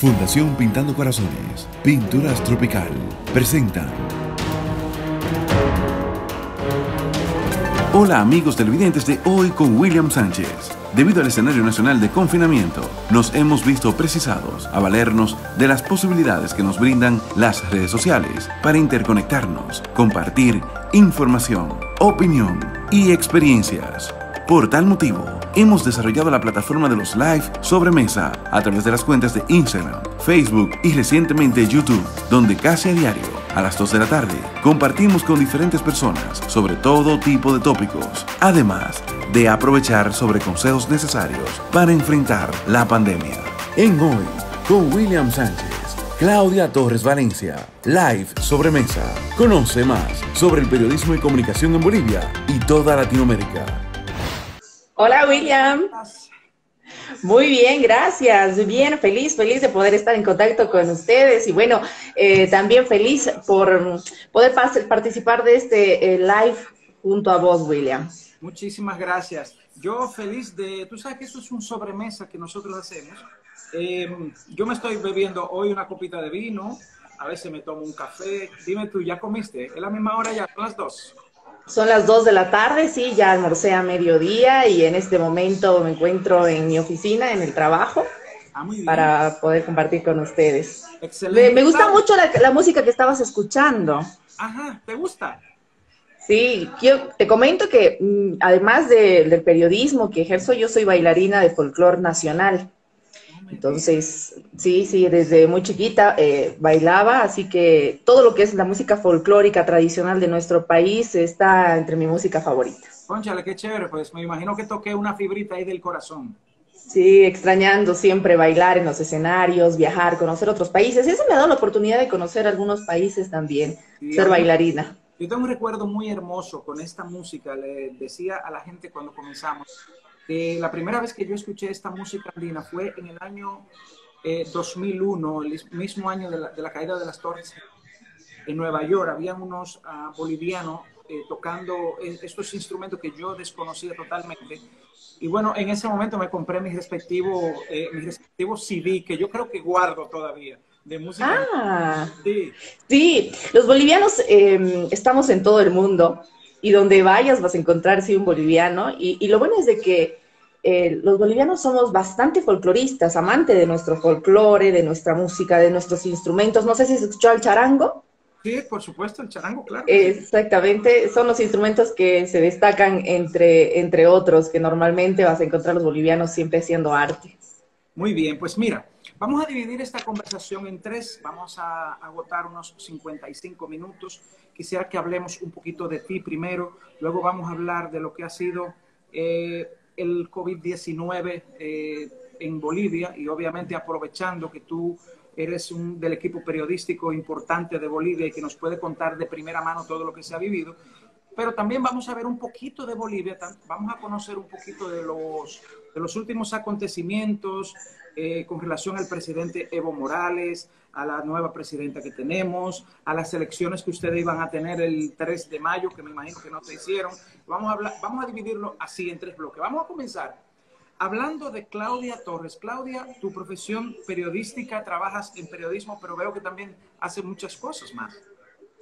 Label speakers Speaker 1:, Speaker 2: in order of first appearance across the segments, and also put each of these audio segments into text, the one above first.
Speaker 1: Fundación Pintando Corazones, Pinturas Tropical, presenta. Hola amigos televidentes de Hoy con William Sánchez. Debido al escenario nacional de confinamiento, nos hemos visto precisados a valernos de las posibilidades que nos brindan las redes sociales para interconectarnos, compartir información, opinión y experiencias. Por tal motivo, hemos desarrollado la plataforma de los live sobre mesa a través de las cuentas de Instagram, Facebook y recientemente YouTube, donde casi a diario, a las 2 de la tarde, compartimos con diferentes personas sobre todo tipo de tópicos, además de aprovechar sobre consejos necesarios para enfrentar la pandemia. En hoy, con William Sánchez, Claudia Torres Valencia, live sobre mesa. Conoce más sobre el periodismo y comunicación en Bolivia y toda Latinoamérica.
Speaker 2: Hola William. Muy bien, gracias. Bien, feliz, feliz de poder estar en contacto con ustedes y bueno, eh, también feliz por poder participar de este eh, live junto a vos, William.
Speaker 3: Muchísimas gracias. Yo feliz de, tú sabes que esto es un sobremesa que nosotros hacemos. Em, yo me estoy bebiendo hoy una copita de vino, a veces me tomo un café. Dime tú, ¿ya comiste? ¿Es la misma hora ya? ¿Son las dos?
Speaker 2: Son las 2 de la tarde, sí, ya almorcé a mediodía y en este momento me encuentro en mi oficina, en el trabajo,
Speaker 3: Ah,
Speaker 2: para poder compartir con ustedes.
Speaker 3: Excelente.
Speaker 2: Me, me gusta mucho la, la música que estabas escuchando.
Speaker 3: Ajá, ¿te gusta?
Speaker 2: Sí, yo te comento que mm, además de- del periodismo que ejerzo, yo soy bailarina de folclore nacional. Entonces, sí, sí, desde muy chiquita eh, bailaba, así que todo lo que es la música folclórica tradicional de nuestro país está entre mi música favorita.
Speaker 3: Conchale, qué chévere, pues me imagino que toqué una fibrita ahí del corazón.
Speaker 2: Sí, extrañando siempre bailar en los escenarios, viajar, conocer otros países. Eso me ha dado la oportunidad de conocer algunos países también,
Speaker 3: Sí,
Speaker 2: ser bailarina.
Speaker 3: Yo tengo un recuerdo muy hermoso con esta música. Le decía a la gente cuando comenzamos que la primera vez que yo escuché esta música andina fue en el año eh, 2001, el mismo año de la, de la caída de las torres en Nueva York. Habían unos ah, bolivianos eh, tocando eh, estos instrumentos que yo desconocía totalmente. Y bueno, en ese momento me compré mi respectivo, eh, mi respectivo CD, que yo creo que guardo todavía, de música.
Speaker 2: Ah,
Speaker 3: Sí.
Speaker 2: sí, los bolivianos eh, estamos en todo el mundo y donde vayas vas a encontrar sí un boliviano. Y, y lo bueno es de que eh, los bolivianos somos bastante folcloristas, amantes de nuestro folclore, de nuestra música, de nuestros instrumentos. No sé si se escuchó el charango.
Speaker 3: Sí, por supuesto, el charango, claro.
Speaker 2: Exactamente, son los instrumentos que se destacan entre, entre otros, que normalmente vas a encontrar los bolivianos siempre haciendo arte.
Speaker 3: Muy bien, pues mira, vamos a dividir esta conversación en tres, vamos a agotar unos 55 minutos. Quisiera que hablemos un poquito de ti primero, luego vamos a hablar de lo que ha sido eh, el COVID-19 eh, en Bolivia y obviamente aprovechando que tú eres un, del equipo periodístico importante de Bolivia y que nos puede contar de primera mano todo lo que se ha vivido. Pero también vamos a ver un poquito de Bolivia, vamos a conocer un poquito de los, de los últimos acontecimientos eh, con relación al presidente Evo Morales, a la nueva presidenta que tenemos, a las elecciones que ustedes iban a tener el 3 de mayo, que me imagino que no se hicieron. Vamos a, hablar, vamos a dividirlo así en tres bloques. Vamos a comenzar hablando de Claudia Torres. Claudia, tu profesión periodística, trabajas en periodismo, pero veo que también hace muchas cosas más.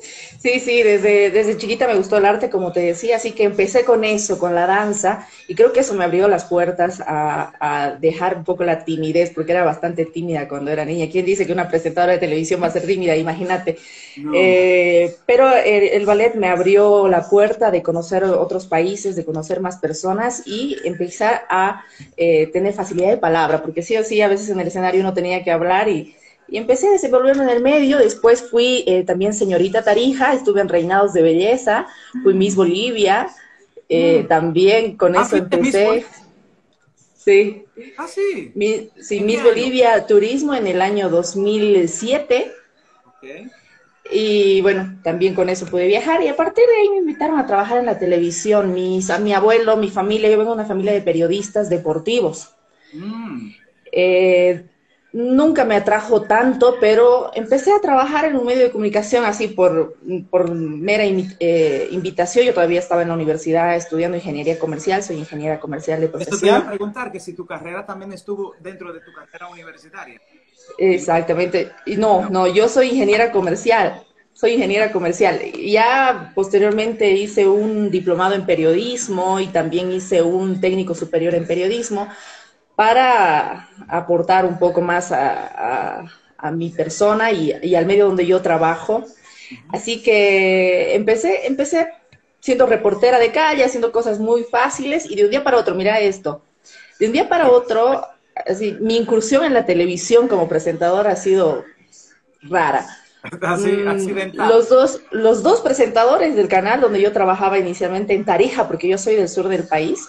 Speaker 2: Sí, sí, desde, desde chiquita me gustó el arte, como te decía, así que empecé con eso, con la danza, y creo que eso me abrió las puertas a, a dejar un poco la timidez, porque era bastante tímida cuando era niña. ¿Quién dice que una presentadora de televisión va a ser tímida? Imagínate.
Speaker 3: No.
Speaker 2: Eh, pero el, el ballet me abrió la puerta de conocer otros países, de conocer más personas y empezar a eh, tener facilidad de palabra, porque sí o sí, a veces en el escenario uno tenía que hablar y, y empecé a desenvolverme en el medio. Después fui eh, también señorita Tarija, estuve en Reinados de Belleza, fui Miss Bolivia, eh, también con
Speaker 3: Ah,
Speaker 2: eso empecé. Sí,
Speaker 3: Ah, sí.
Speaker 2: mi, sí,
Speaker 3: ¿En
Speaker 2: Miss
Speaker 3: año?
Speaker 2: Bolivia Turismo en el año 2007.
Speaker 3: Ok.
Speaker 2: Y bueno, también con eso pude viajar y a partir de ahí me invitaron a trabajar en la televisión. Mis, a mi abuelo, mi familia, yo vengo de una familia de periodistas deportivos.
Speaker 3: Mm.
Speaker 2: Eh, nunca me atrajo tanto, pero empecé a trabajar en un medio de comunicación así por, por mera eh, invitación. Yo todavía estaba en la universidad estudiando ingeniería comercial, soy ingeniera comercial de
Speaker 3: Esto te iba a
Speaker 2: profesión.
Speaker 3: preguntar, que si tu carrera también estuvo dentro de tu carrera universitaria.
Speaker 2: Exactamente. No, no, yo soy ingeniera comercial. Soy ingeniera comercial. Ya posteriormente hice un diplomado en periodismo y también hice un técnico superior en periodismo para aportar un poco más a, mi persona y, al medio donde yo trabajo. Así que empecé, empecé siendo reportera de calle, haciendo cosas muy fáciles y de un día para otro, mira esto, de un día para otro, así, mi incursión en la televisión como presentadora ha sido rara.
Speaker 3: Así, mm.
Speaker 2: Los dos, los dos presentadores del canal donde yo trabajaba inicialmente en Tarija, porque yo soy del sur del país,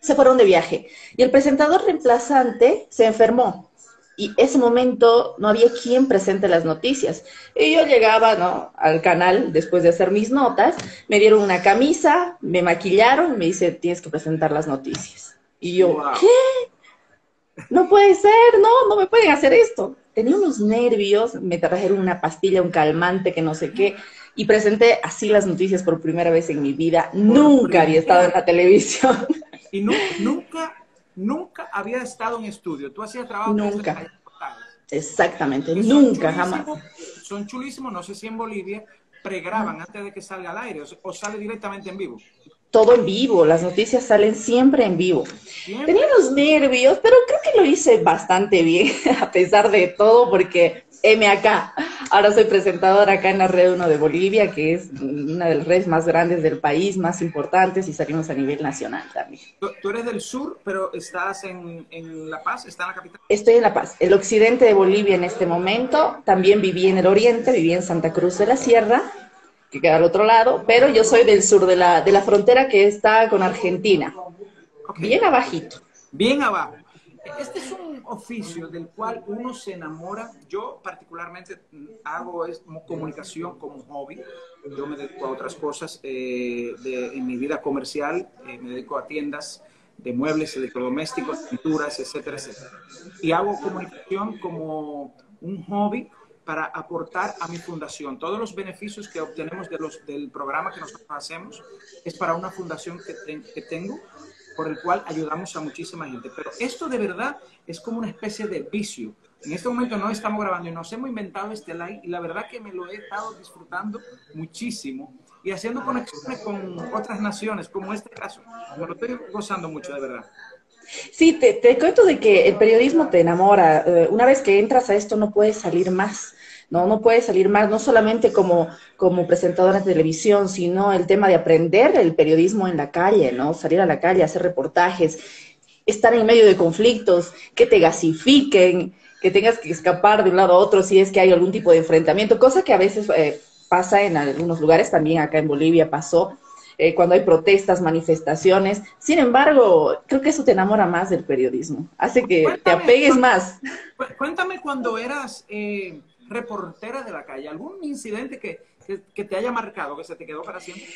Speaker 2: se fueron de viaje. Y el presentador reemplazante se enfermó y ese momento no había quien presente las noticias. Y yo llegaba ¿no? al canal después de hacer mis notas, me dieron una camisa, me maquillaron y me dice, tienes que presentar las noticias. Y yo, ¿qué? No puede ser, no, no me pueden hacer esto. Tenía unos nervios, me trajeron una pastilla, un calmante, que no sé qué, y presenté así las noticias por primera vez en mi vida. Nunca había estado en la televisión.
Speaker 3: Y nunca nunca había estado en estudio. Tú hacías trabajo
Speaker 2: Nunca. Exactamente, nunca, jamás.
Speaker 3: Son chulísimos, no sé si en Bolivia pregraban antes de que salga al aire o, sale directamente en vivo.
Speaker 2: Todo en vivo, las noticias salen siempre en vivo. Tenía los nervios, pero creo que lo hice bastante bien, a pesar de todo, porque M acá. Ahora soy presentadora acá en la Red 1 de Bolivia, que es una de las redes más grandes del país, más importantes, y salimos a nivel nacional también.
Speaker 3: Tú, eres del sur, pero estás en, La Paz, ¿estás en la capital?
Speaker 2: Estoy en La Paz, el occidente de Bolivia en este momento. También viví en el oriente, viví en Santa Cruz de la Sierra, que queda al otro lado, pero yo soy del sur de la, de la frontera que está con Argentina. Bien abajito.
Speaker 3: Bien abajo. Este es un oficio del cual uno se enamora. Yo particularmente hago comunicación como hobby. Yo me dedico a otras cosas eh, en mi vida comercial. Eh, me dedico a tiendas de muebles, electrodomésticos, pinturas, etcétera, etcétera. Y hago comunicación como un hobby para aportar a mi fundación. Todos los beneficios que obtenemos de los, del programa que nosotros hacemos es para una fundación que, que tengo por el cual ayudamos a muchísima gente. Pero esto de verdad es como una especie de vicio. En este momento no estamos grabando y nos hemos inventado este live y la verdad que me lo he estado disfrutando muchísimo y haciendo conexiones con otras naciones, como este caso. Me lo estoy gozando mucho, de verdad.
Speaker 2: Sí, te, te cuento de que el periodismo te enamora. Eh, una vez que entras a esto no puedes salir más. ¿No? No puede salir más, no solamente como, como presentadora de televisión, sino el tema de aprender el periodismo en la calle, ¿no? Salir a la calle, hacer reportajes, estar en medio de conflictos, que te gasifiquen, que tengas que escapar de un lado a otro si es que hay algún tipo de enfrentamiento, cosa que a veces eh, pasa en algunos lugares, también acá en Bolivia pasó, eh, cuando hay protestas, manifestaciones. Sin embargo, creo que eso te enamora más del periodismo, hace que te apegues más.
Speaker 3: Cuéntame cuando eras eh, reportera de la calle, algún incidente que, te haya marcado, que se te quedó para siempre.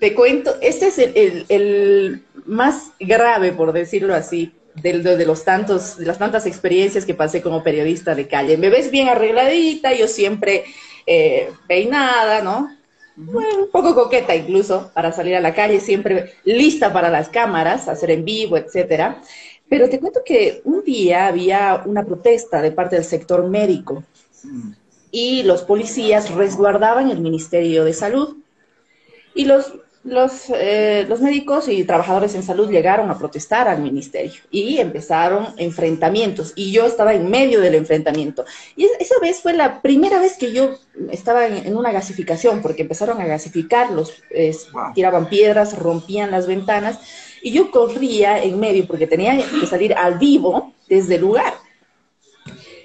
Speaker 2: Te cuento, este es el, más grave, por decirlo así, de, de, los tantos, de las tantas experiencias que pasé como periodista de calle. Me ves bien arregladita, yo siempre eh, peinada, ¿no? un poco coqueta incluso para salir a la calle, siempre lista para las cámaras, hacer en vivo, etcétera. Pero te cuento que un día había una protesta de parte del sector médico y los policías resguardaban el Ministerio de Salud. Y los, los, eh, los, médicos y trabajadores en salud llegaron a protestar al ministerio y empezaron enfrentamientos. Y yo estaba en medio del enfrentamiento. Y esa vez fue la primera vez que yo estaba en, una gasificación, porque empezaron a gasificar, los, tiraban piedras, rompían las ventanas. Y yo corría en medio porque tenía que salir al vivo desde el lugar.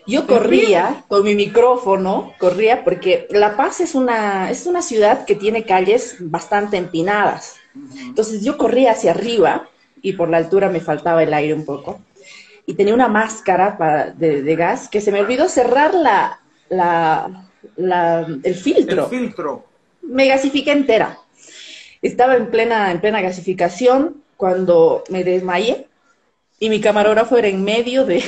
Speaker 2: Yo corría con mi micrófono, corría porque La Paz es una, es una ciudad que tiene calles bastante empinadas. Entonces yo corría hacia arriba y por la altura me faltaba el aire un poco. Y tenía una máscara para, de, gas que se me olvidó cerrar la, la, el filtro.
Speaker 3: El filtro.
Speaker 2: Me gasifiqué entera. Estaba en plena, en plena gasificación cuando me desmayé y mi camarógrafo era en medio de,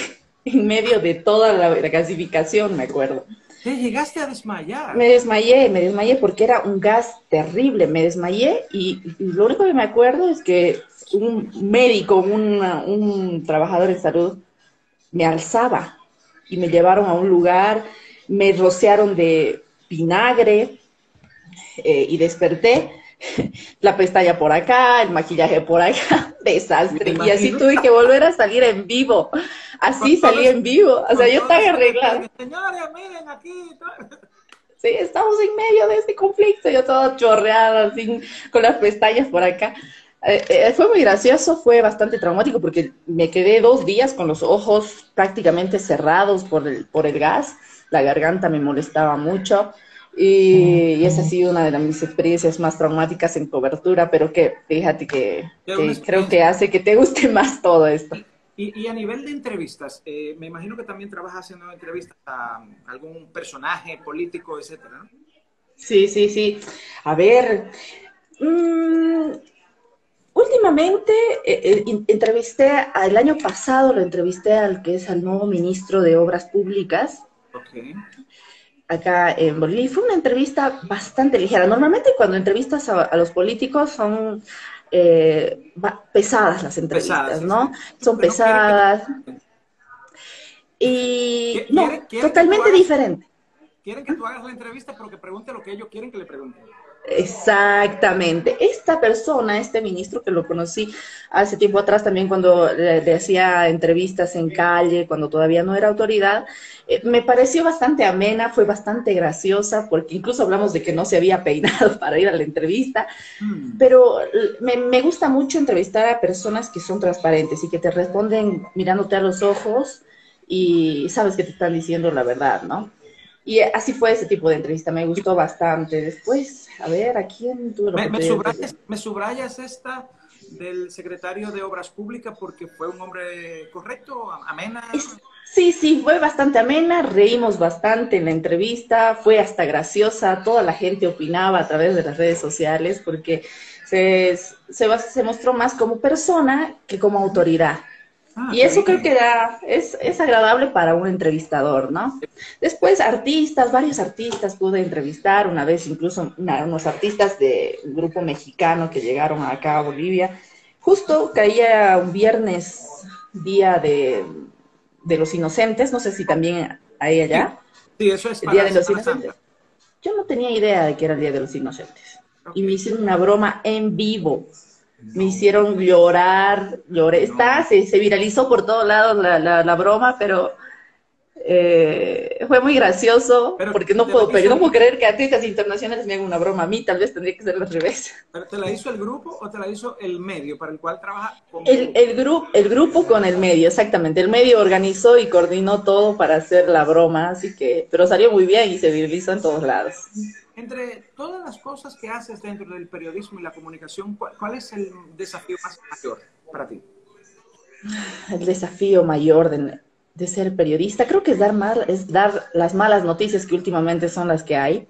Speaker 2: en medio de toda la, gasificación, me acuerdo.
Speaker 3: ¿Te llegaste a desmayar?
Speaker 2: Me desmayé, me desmayé porque era un gas terrible, me desmayé y, lo único que me acuerdo es que un médico, un trabajador de salud, me alzaba y me llevaron a un lugar, me rociaron de vinagre eh, y desperté. La pestaña por acá, el maquillaje por acá, desastre. Y así tuve que volver a salir en vivo. Así salí en vivo. O sea, yo estaba arreglada. Señores, miren aquí. Sí, estamos en medio de este conflicto. Yo toda chorreada, así, con las pestañas por acá. Eh, eh, fue muy gracioso, fue bastante traumático porque me quedé dos días con los ojos prácticamente cerrados por el, por el gas, la garganta me molestaba mucho y, esa ha sido una de mis experiencias más traumáticas en cobertura, pero que fíjate que, creo que hace que te guste más todo esto.
Speaker 3: Y, a nivel de entrevistas, eh, me imagino que también trabajas haciendo entrevistas a algún personaje político, etcétera, ¿no?
Speaker 2: Sí, sí, sí. A ver, mmm, Últimamente eh, eh, entrevisté, el año pasado lo entrevisté al que es el nuevo ministro de Obras Públicas. Acá en Bolivia. Y fue una entrevista bastante ligera. Normalmente cuando entrevistas a, los políticos son eh, pesadas las entrevistas, ¿no? Son pesadas. Y no, totalmente diferente.
Speaker 3: Quieren que tú hagas la entrevista, pero que pregunte lo que ellos quieren que le pregunten.
Speaker 2: Exactamente. Esta persona, este ministro que lo conocí hace tiempo atrás también cuando le, hacía entrevistas en calle, cuando todavía no era autoridad, eh, me pareció bastante amena, fue bastante graciosa, porque incluso hablamos de que no se había peinado para ir a la entrevista, mm. pero me, me gusta mucho entrevistar a personas que son transparentes y que te responden mirándote a los ojos y sabes que te están diciendo la verdad, ¿no? Y así fue ese tipo de entrevista, me gustó bastante. Después, a ver, ¿a quién tuve
Speaker 3: me, me, subrayas, me subrayas esta del secretario de Obras Públicas porque fue un hombre correcto, amena.
Speaker 2: Sí, sí, fue bastante amena, reímos bastante en la entrevista, fue hasta graciosa, toda la gente opinaba a través de las redes sociales porque se, se, se mostró más como persona que como autoridad. Ah, y eso creo que es, es, agradable para un entrevistador, ¿no? Después, artistas, varios artistas pude entrevistar, una vez incluso unos artistas del grupo mexicano que llegaron acá a Bolivia. Justo caía un viernes, día de, los inocentes, no sé si también hay allá.
Speaker 3: Sí, eso es
Speaker 2: el Día de los Inocentes. Yo no tenía idea de que era el Día de los Inocentes. Y me hicieron una broma en vivo me hicieron llorar, lloré. Está, se, se viralizó por todos lados la, la, broma, pero eh, fue muy gracioso, porque no puedo, pero no puedo creer que artistas internacionales me hagan una broma a mí, tal vez tendría que ser al revés.
Speaker 3: ¿Pero te la hizo el grupo o te la hizo el medio para el cual trabaja?
Speaker 2: El, el, grupo, el grupo con el medio, exactamente. El medio organizó y coordinó todo para hacer la broma, así que, pero salió muy bien y se viralizó en todos lados.
Speaker 3: Entre todas las cosas que haces dentro del periodismo y la comunicación, ¿cuál, es el desafío más mayor para ti?
Speaker 2: El desafío mayor de, ser periodista, creo que es dar, mal, es dar las malas noticias que últimamente son las que hay.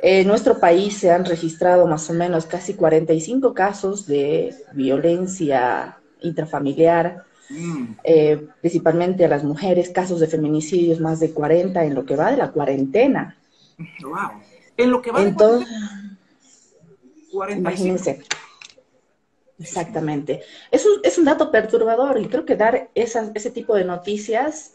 Speaker 2: En nuestro país se han registrado más o menos casi 45 casos de violencia intrafamiliar, mm. eh, principalmente a las mujeres, casos de feminicidios más de 40 en lo que va de la cuarentena.
Speaker 3: Wow. En lo que va
Speaker 2: Entonces, Imagínense. Exactamente. Es un, es un dato perturbador y creo que dar ese tipo de noticias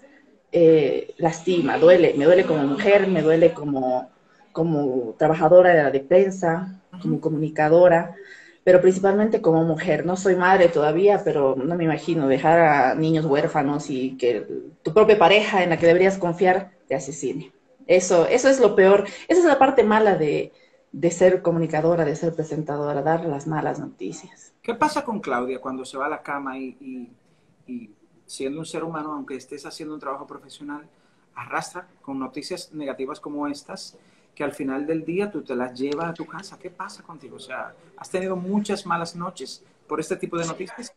Speaker 2: eh, lastima, duele. Me duele como mujer, me duele como, como trabajadora de prensa, como comunicadora, pero principalmente como mujer. No soy madre todavía, pero no me imagino dejar a niños huérfanos y que tu propia pareja en la que deberías confiar te asesine. Eso, eso es lo peor. Esa es la parte mala de, ser comunicadora, de ser presentadora, dar las malas noticias.
Speaker 3: ¿Qué pasa con Claudia cuando se va a la cama y, siendo un ser humano, aunque estés haciendo un trabajo profesional, arrastra con noticias negativas como estas, que al final del día tú te las llevas a tu casa? ¿Qué pasa contigo? O sea, ¿has tenido muchas malas noches por este tipo de noticias?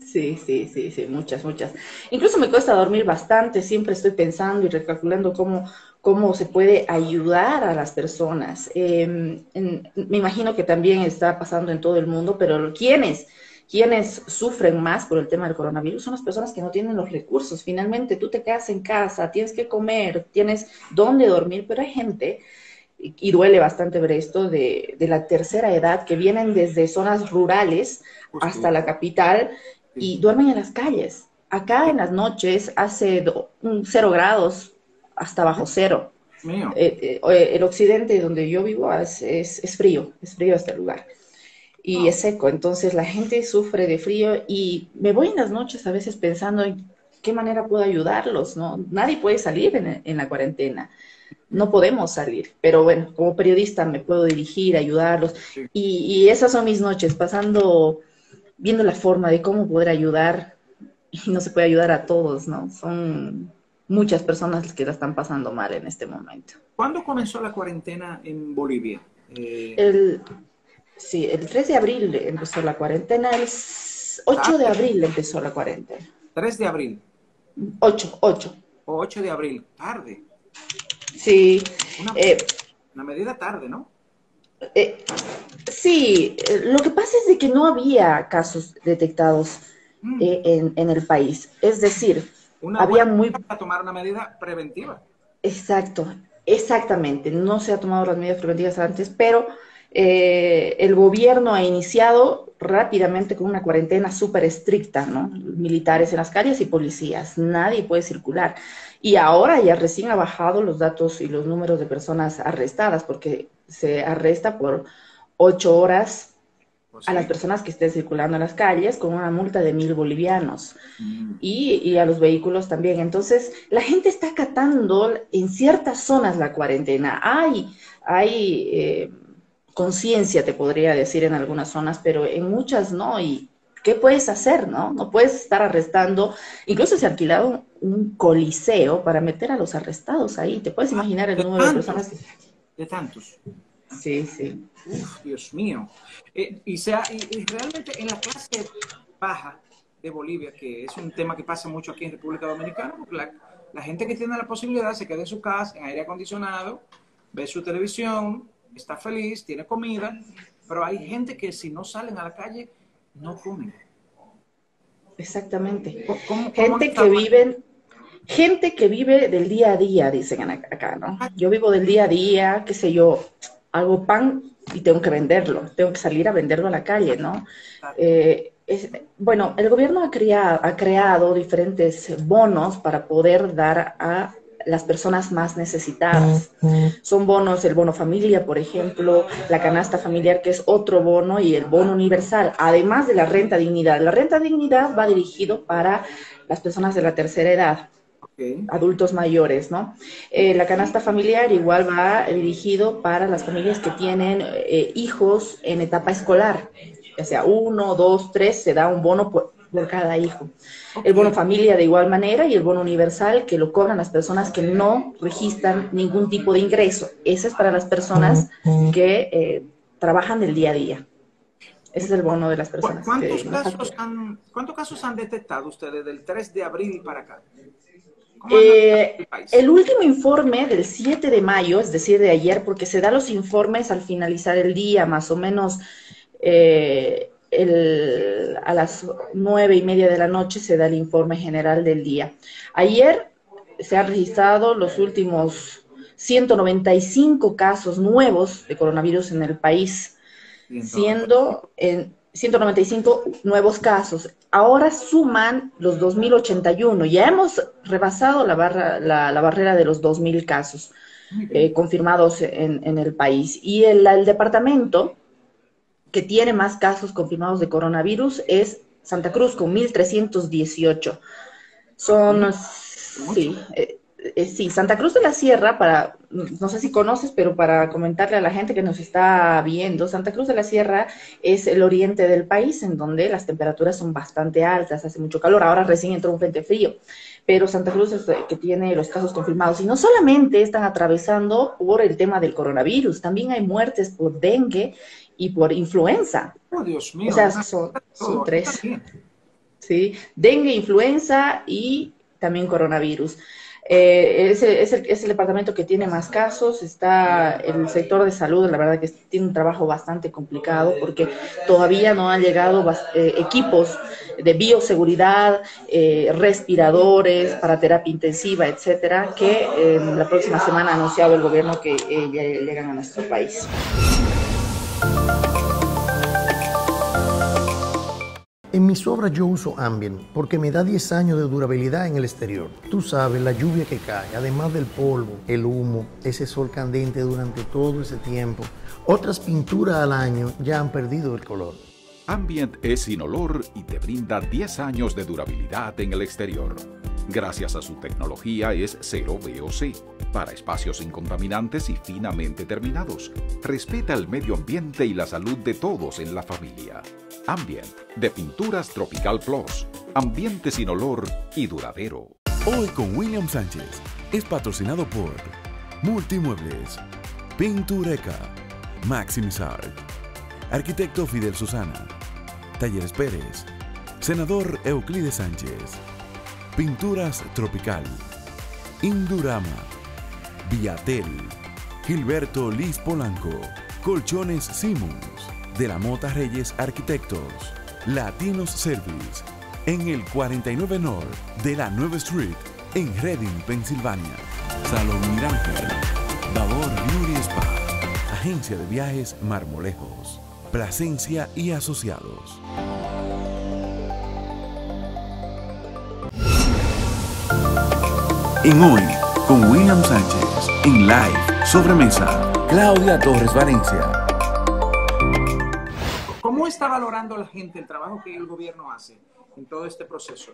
Speaker 2: Sí, sí, sí, sí, muchas, muchas. Incluso me cuesta dormir bastante, siempre estoy pensando y recalculando cómo, cómo se puede ayudar a las personas. Em, me imagino que también está pasando en todo el mundo, pero ¿quiénes? Quienes sufren más por el tema del coronavirus son las personas que no tienen los recursos. Finalmente, tú te quedas en casa, tienes que comer, tienes dónde dormir, pero hay gente, y duele bastante ver esto, de, de la tercera edad que vienen desde zonas rurales hasta la capital y duermen en las calles acá en las noches hace un cero grados hasta bajo cero. Eh, eh, el occidente donde yo vivo es, es, frío, es frío este lugar. Y ah. es seco, entonces la gente sufre de frío y me voy en las noches a veces pensando en qué manera puedo ayudarlos, ¿no? Nadie puede salir en, en la cuarentena no podemos salir, pero bueno, como periodista me puedo dirigir, ayudarlos y, y, esas son mis noches, pasando, viendo la forma de cómo poder ayudar y no se puede ayudar a todos, ¿no? Son muchas personas que la están pasando mal en este momento.
Speaker 3: ¿Cuándo comenzó la cuarentena en Bolivia?
Speaker 2: Eh... El, sí, el 3 de abril empezó la cuarentena, el 8 de abril empezó la cuarentena.
Speaker 3: 3 de abril.
Speaker 2: 8, 8.
Speaker 3: 8 de abril, tarde.
Speaker 2: Sí.
Speaker 3: Eh, una, medida tarde, ¿no?
Speaker 2: Eh, sí, eh, lo que pasa es de que no había casos detectados mm. en, en, el país. Es decir, había muy...
Speaker 3: Para tomar una medida preventiva.
Speaker 2: Exacto, exactamente. No se ha tomado las medidas preventivas antes, pero el gobierno ha iniciado rápidamente con una cuarentena súper estricta, ¿no? Militares en las calles y policías. Nadie puede circular. Y ahora ya recién ha bajado los datos y los números de personas arrestadas, porque se arresta por ocho horas a las personas que estén circulando en las calles con una multa de mil bolivianos mm. y, a los vehículos también. Entonces, la gente está acatando en ciertas zonas la cuarentena. Hay, hay eh, conciencia, te podría decir, en algunas zonas, pero en muchas no. Y ¿qué puedes hacer, no? No puedes estar arrestando. Incluso se ha alquilado un coliseo para meter a los arrestados ahí. ¿Te puedes imaginar el número de personas?
Speaker 3: De tantos.
Speaker 2: Sí, sí.
Speaker 3: Uf, Dios mío. Eh, y, sea, y, realmente en la clase baja de Bolivia, que es un tema que pasa mucho aquí en República Dominicana, porque la, la gente que tiene la posibilidad se queda en su casa, en aire acondicionado, ve su televisión, está feliz, tiene comida, pero hay gente que si no salen a la calle no comen.
Speaker 2: Exactamente. gente que vive, gente que vive del día a día, dicen acá, ¿no? Yo vivo del día a día, qué sé yo, hago pan y tengo que venderlo, tengo que salir a venderlo a la calle, ¿no? Eh, bueno, el gobierno ha creado, ha creado diferentes bonos para poder dar a las personas más necesitadas. Son bonos, el bono familia, por ejemplo, la canasta familiar, que es otro bono, y el bono universal, además de la renta dignidad. La renta dignidad va dirigido para las personas de la tercera edad. Adultos mayores, ¿no? Eh, la canasta familiar igual va dirigido para las familias que tienen eh, hijos en etapa escolar, ya sea uno, dos, tres, se da un bono por, por cada hijo. El bono familia de igual manera y el bono universal que lo cobran las personas que no registran ningún tipo de ingreso. Ese es para las personas que eh, trabajan del día a día. Ese es el bono de las personas.
Speaker 3: ¿Cuántos, casos han, ¿Cuántos casos han detectado ustedes del 3 de abril para acá?
Speaker 2: Eh, el, último informe del 7 de mayo, es decir, de ayer, porque se da los informes al finalizar el día, más o menos eh, el, a las nueve y media de la noche se da el informe general del día. Ayer se han registrado los últimos 195 casos nuevos de coronavirus en el país, siendo en 195 nuevos casos. Ahora suman los 2.081. Ya hemos rebasado la, barra, la, barrera de los 2.000 casos eh, confirmados en, en, el país. Y el, el departamento que tiene más casos confirmados de coronavirus es Santa Cruz con 1.318. Son, sí, eh, eh, sí, Santa Cruz de la Sierra, para, no sé si conoces, pero para comentarle a la gente que nos está viendo, Santa Cruz de la Sierra es el oriente del país en donde las temperaturas son bastante altas, hace mucho calor, ahora recién entró un frente frío, pero Santa Cruz es que tiene los casos confirmados y no solamente están atravesando por el tema del coronavirus, también hay muertes por dengue y por influenza.
Speaker 3: Oh, Dios mío.
Speaker 2: O sea, son, tres. Sí, dengue, influenza y también coronavirus. Eh, es, el, es, el, departamento que tiene más casos, está el sector de salud, la verdad que tiene un trabajo bastante complicado porque todavía no han llegado eh, equipos de bioseguridad, eh, respiradores para terapia intensiva, etcétera, que la próxima semana ha anunciado el gobierno que llegan a nuestro país.
Speaker 4: En mis obras yo uso Ambient porque me da 10 años de durabilidad en el exterior. Tú sabes, la lluvia que cae, además del polvo, el humo, ese sol candente durante todo ese tiempo. Otras pinturas al año ya han perdido el color.
Speaker 5: Ambient es sin olor y te brinda 10 años de durabilidad en el exterior. Gracias a su tecnología es cero VOC, para espacios incontaminantes y finamente terminados. Respeta el medio ambiente y la salud de todos en la familia. Ambient, de Pinturas Tropical Plus. Ambiente sin olor y duradero.
Speaker 1: Hoy con William Sánchez es patrocinado por Multimuebles, Pintureca, Maximizar, Arquitecto Fidel Susana, Talleres Pérez, Senador Euclides Sánchez, Pinturas Tropical, Indurama, Viatel, Gilberto Liz Polanco, Colchones Simmons, de la Mota Reyes Arquitectos, Latinos Service, en el 49 North de la 9 Street, en Reading, Pensilvania. Salón Mirante, Davor Beauty Spa, Agencia de Viajes Marmolejos, Plasencia y Asociados. En hoy, con William Sánchez, en live, sobremesa, Claudia Torres Valencia.
Speaker 3: ¿Cómo está valorando la gente el trabajo que el gobierno hace en todo este proceso?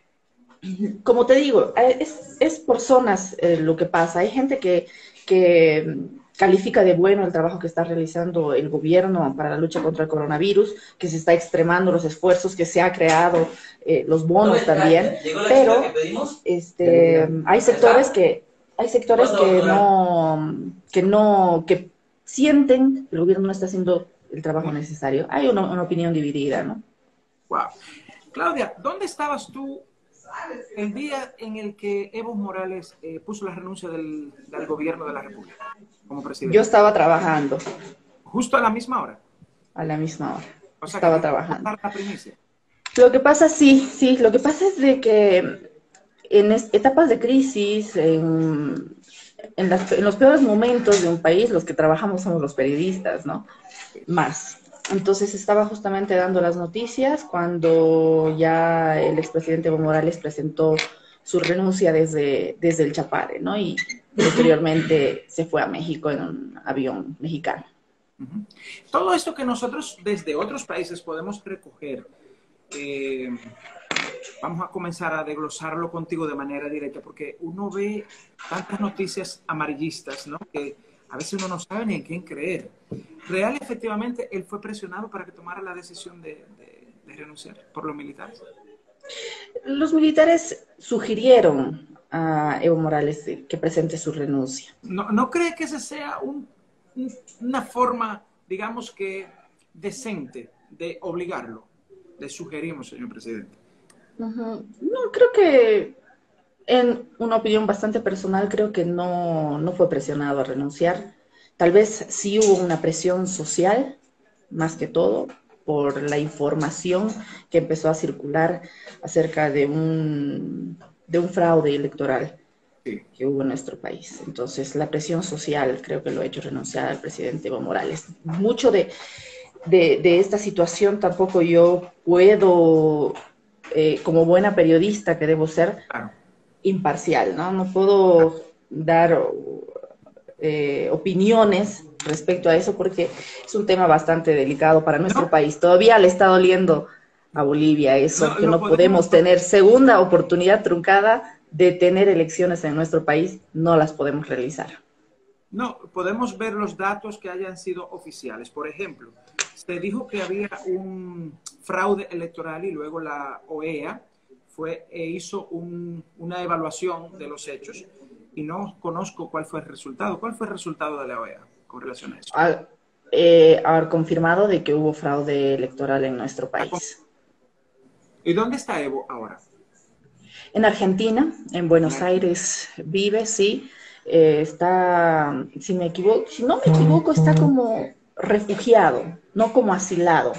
Speaker 2: Como te digo, eh, es, es por zonas eh, lo que pasa. Hay gente que, que califica de bueno el trabajo que está realizando el gobierno para la lucha contra el coronavirus, que se está extremando los esfuerzos, que se ha creado eh, los bonos también, pero este, hay sectores que hay sectores que no que no que sienten que el gobierno no está haciendo el trabajo necesario. Hay una, una opinión dividida, ¿no?
Speaker 3: Wow. Claudia, ¿dónde estabas tú el día en el que Evo Morales eh, puso la renuncia del, del, gobierno de la República como presidente?
Speaker 2: Yo estaba trabajando.
Speaker 3: ¿Justo a la misma hora?
Speaker 2: A la misma hora.
Speaker 3: O sea,
Speaker 2: estaba
Speaker 3: que
Speaker 2: trabajando.
Speaker 3: La primicia.
Speaker 2: Lo que pasa, sí, sí, lo que pasa es de que en etapas de crisis, en, en, las, los peores momentos de un país, los que trabajamos somos los periodistas, ¿no? Más. Entonces estaba justamente dando las noticias cuando ya el expresidente Evo Morales presentó su renuncia desde, desde el Chapare, ¿no? Y posteriormente se fue a México en un avión mexicano.
Speaker 3: Todo esto que nosotros desde otros países podemos recoger, eh, vamos a comenzar a desglosarlo contigo de manera directa, porque uno ve tantas noticias amarillistas, ¿no? Que a veces uno no sabe ni en quién creer. Real, efectivamente, él fue presionado para que tomara la decisión de, de, de renunciar por los militares.
Speaker 2: Los militares sugirieron a Evo Morales que presente su renuncia.
Speaker 3: ¿No, no cree que esa sea un, un, una forma, digamos que, decente de obligarlo? Le sugerimos, señor presidente.
Speaker 2: Uh -huh. No, creo que en una opinión bastante personal, creo que no, no fue presionado a renunciar. Tal vez sí hubo una presión social, más que todo, por la información que empezó a circular acerca de un, de un fraude electoral
Speaker 3: sí.
Speaker 2: que hubo en nuestro país. Entonces, la presión social creo que lo ha hecho renunciar al presidente Evo Morales. Mucho de, de, de esta situación tampoco yo puedo, eh, como buena periodista que debo ser,
Speaker 3: Claro.
Speaker 2: imparcial, ¿no? No puedo dar eh, opiniones respecto a eso porque es un tema bastante delicado para nuestro
Speaker 3: No.
Speaker 2: país. Todavía le está doliendo a Bolivia eso,
Speaker 3: No,
Speaker 2: que
Speaker 3: no
Speaker 2: no
Speaker 3: podemos-
Speaker 2: podemos tener segunda oportunidad truncada de tener elecciones en nuestro país, no las podemos realizar.
Speaker 3: No, podemos ver los datos que hayan sido oficiales. Por ejemplo, se dijo que había un fraude electoral y luego la OEA fue, e hizo un, una evaluación de los hechos y no conozco cuál fue el resultado. ¿Cuál fue el resultado de la OEA con relación a eso?
Speaker 2: Ha, eh, haber confirmado de que hubo fraude electoral en nuestro país.
Speaker 3: ¿Y dónde está Evo ahora?
Speaker 2: En Argentina, en Buenos Aires vive, sí. Eh, está, si me equivoco, si no me equivoco, está como refugiado, no como asilado.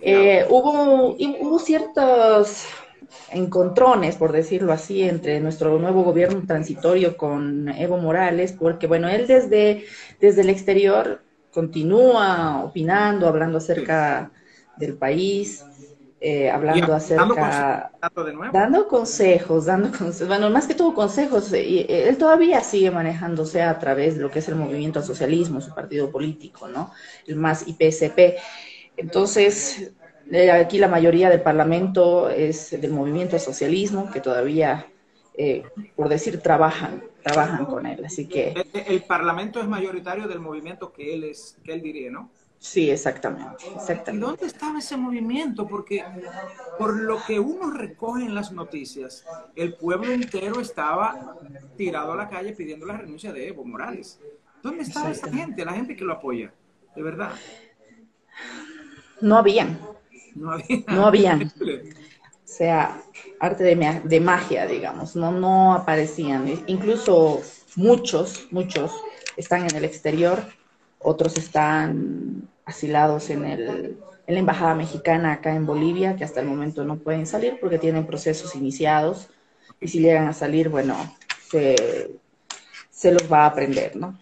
Speaker 2: Eh, hubo, hubo ciertos encontrones, por decirlo así, entre nuestro nuevo gobierno transitorio con Evo Morales, porque bueno, él desde, desde el exterior continúa opinando, hablando acerca del país, eh, hablando acerca, dando consejos, dando consejos, bueno, más que todo consejos, y él todavía sigue manejándose a través de lo que es el movimiento al socialismo, su partido político, ¿no? El más IPSP. Entonces, eh, aquí la mayoría del parlamento es del movimiento al socialismo, que todavía, eh, por decir, trabajan, trabajan con él, así que...
Speaker 3: El, el, parlamento es mayoritario del movimiento que él es, que él diría, ¿no?
Speaker 2: Sí, exactamente, exactamente.
Speaker 3: ¿Y dónde estaba ese movimiento? Porque por lo que uno recoge en las noticias, el pueblo entero estaba tirado a la calle pidiendo la renuncia de Evo Morales. ¿Dónde estaba esa gente, la gente que lo apoya? De verdad.
Speaker 2: No habían. No habían. No habían. O sea, arte de, de magia, digamos, no, no aparecían. Incluso muchos, muchos están en el exterior otros están asilados en, el, en la Embajada Mexicana acá en Bolivia, que hasta el momento no pueden salir porque tienen procesos iniciados y si llegan a salir, bueno, se, los va a aprender, ¿no?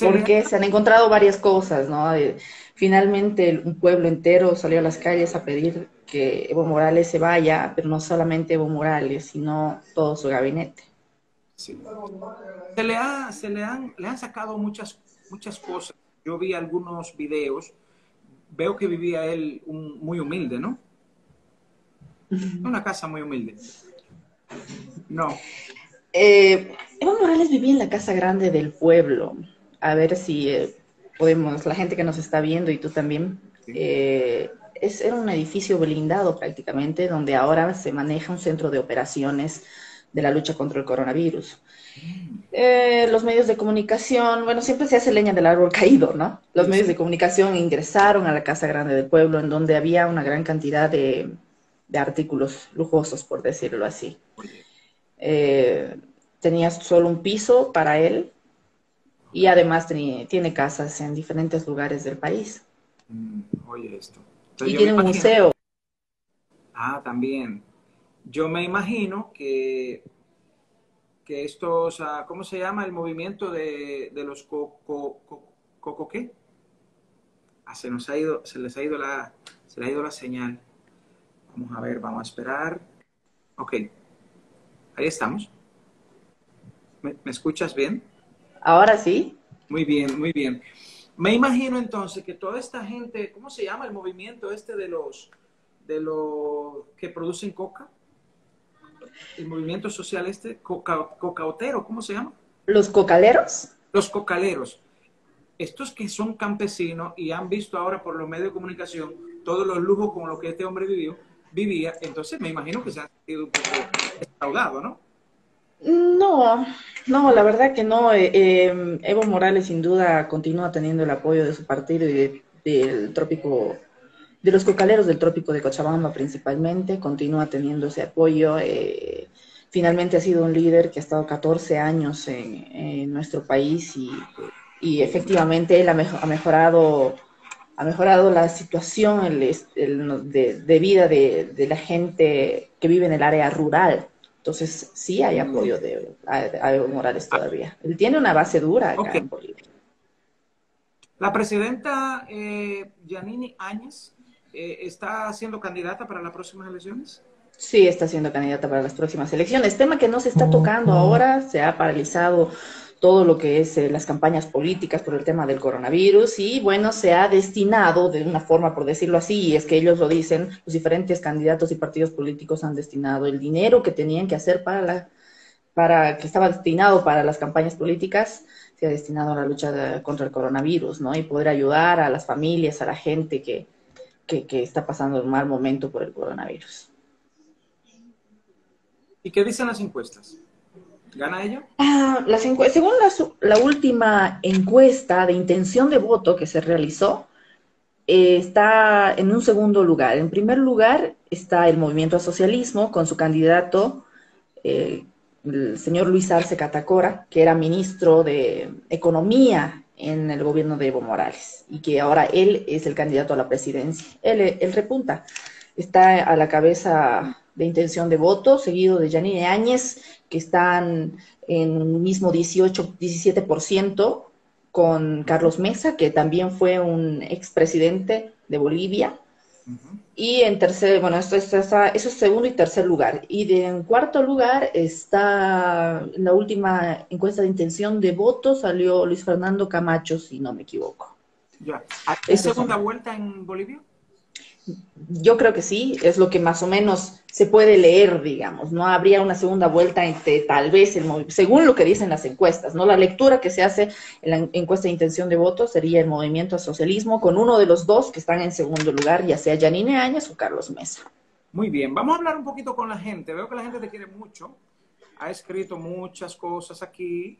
Speaker 2: Porque se han encontrado varias cosas, ¿no? Finalmente un pueblo entero salió a las calles a pedir que Evo Morales se vaya, pero no solamente Evo Morales, sino todo su gabinete.
Speaker 3: Sí. Se, le, ha, se le, han, le han sacado muchas muchas cosas. Yo vi algunos videos, veo que vivía él muy humilde, ¿no? Una casa muy humilde. No.
Speaker 2: Eh, Evo Morales vivía en la casa grande del pueblo. A ver si eh, podemos, la gente que nos está viendo y tú también, eh, es, era un edificio blindado prácticamente, donde ahora se maneja un centro de operaciones de la lucha contra el coronavirus. Eh, los medios de comunicación, bueno, siempre se hace leña del árbol caído, ¿no? Los medios de comunicación ingresaron a la Casa Grande del Pueblo, en donde había una gran cantidad de, artículos lujosos, por decirlo así. Eh, tenía solo un piso para él y además tiene casas en diferentes lugares del país.
Speaker 3: Mm, oye esto.
Speaker 2: y tiene un museo.
Speaker 3: Ah, también. Yo me imagino que que estos, ¿cómo se llama? El movimiento de, los coco, coco, ¿qué? Ah, se nos ha ido, se les ha ido la, se les ha ido la señal. Vamos a ver, vamos a esperar. Ok, ahí estamos. ¿Me, escuchas bien?
Speaker 2: Ahora sí.
Speaker 3: Muy bien, muy bien. Me imagino entonces que toda esta gente, ¿cómo se llama el movimiento este de los, de los que producen coca? El movimiento social este, cocautero, ¿cómo se llama?
Speaker 2: ¿Los cocaleros?
Speaker 3: Los cocaleros. Estos que son campesinos y han visto ahora por los medios de comunicación todos los lujos con los que este hombre vivió, vivía, entonces me imagino que se han sentido un poco ¿no?
Speaker 2: No, no, la verdad que no. Eh, eh, Evo Morales sin duda continúa teniendo el apoyo de su partido y del trópico de los cocaleros del trópico de Cochabamba principalmente, continúa teniendo ese apoyo. Eh, finalmente ha sido un líder que ha estado 14 años en, nuestro país y, efectivamente él ha, mejorado ha mejorado la situación de, vida de, la gente que vive en el área rural. Entonces, sí hay apoyo de Evo Morales todavía. Él tiene una base dura acá en Bolivia.
Speaker 3: La presidenta eh, Áñez eh, está siendo candidata para las próximas elecciones?
Speaker 2: Sí, está siendo candidata para las próximas elecciones. Tema que no se está tocando ahora, se ha paralizado todo lo que es eh, las campañas políticas por el tema del coronavirus y bueno, se ha destinado de una forma, por decirlo así, y es que ellos lo dicen, los diferentes candidatos y partidos políticos han destinado el dinero que tenían que hacer para la, para, que estaba destinado para las campañas políticas, se ha destinado a la lucha contra el coronavirus, ¿no? Y poder ayudar a las familias, a la gente que, que, está pasando un mal momento por el coronavirus.
Speaker 3: ¿Y qué dicen las encuestas? ¿Gana ella?
Speaker 2: Ah, las según la, última encuesta de intención de voto que se realizó, eh, está en un segundo lugar. En primer lugar está el Movimiento Socialismo con su candidato, eh, el señor Luis Arce Catacora, que era ministro de Economía en el gobierno de Evo Morales y que ahora él es el candidato a la presidencia. Él, repunta, está a la cabeza de intención de voto, seguido de Yanine Áñez, que están en un mismo 18, 17% con Carlos Mesa, que también fue un expresidente de Bolivia, Y en tercer, bueno, esto, eso es segundo y tercer lugar. Y en cuarto lugar está la última encuesta de intención de voto, salió Luis Fernando Camacho, si no me equivoco.
Speaker 3: Ya. ¿Es segunda vuelta en Bolivia?
Speaker 2: Yo creo que sí, es lo que más o menos se puede leer, digamos. No habría una segunda vuelta entre tal vez, el según lo que dicen las encuestas, ¿no? La lectura que se hace en la encuesta de intención de voto sería el movimiento al socialismo con uno de los dos que están en segundo lugar, ya sea Janine Áñez o Carlos Mesa.
Speaker 3: Muy bien, vamos a hablar un poquito con la gente. Veo que la gente te quiere mucho. Ha escrito muchas cosas aquí.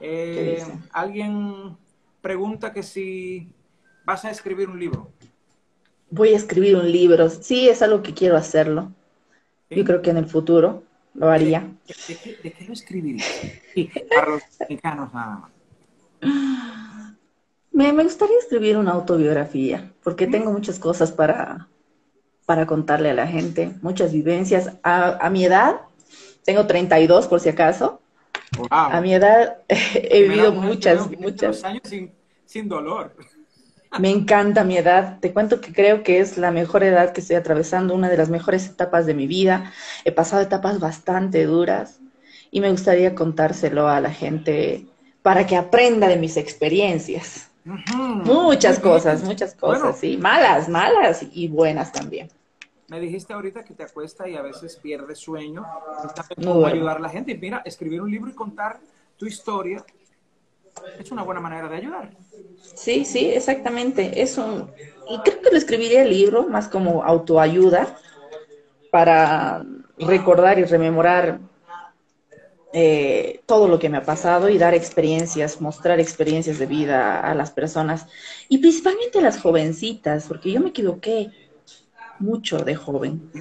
Speaker 3: Eh, alguien pregunta que si vas a escribir un libro
Speaker 2: voy a escribir un libro. Sí, es algo que quiero hacerlo. Yo creo que en el futuro lo haría.
Speaker 3: ¿De, qué, lo escribirías? para los mexicanos nada más.
Speaker 2: Me, gustaría escribir una autobiografía, porque tengo muchas cosas para, para contarle a la gente, muchas vivencias. A, mi edad, tengo 32 por si acaso. A mi edad he vivido muchas, muchas.
Speaker 3: años sin, sin dolor.
Speaker 2: Me encanta mi edad. Te cuento que creo que es la mejor edad que estoy atravesando, una de las mejores etapas de mi vida. He pasado etapas bastante duras y me gustaría contárselo a la gente para que aprenda de mis experiencias. Muchas cosas, muchas cosas, sí. Malas, malas y buenas también.
Speaker 3: Me dijiste ahorita que te acuesta y a veces pierdes sueño. No, ayudar a la gente. Mira, escribir un libro y contar tu historia es una buena manera de ayudar.
Speaker 2: Sí, sí, exactamente. Es y creo que lo escribiría el libro más como autoayuda para recordar y rememorar eh, todo lo que me ha pasado y dar experiencias, mostrar experiencias de vida a las personas y principalmente a las jovencitas, porque yo me equivoqué mucho de joven.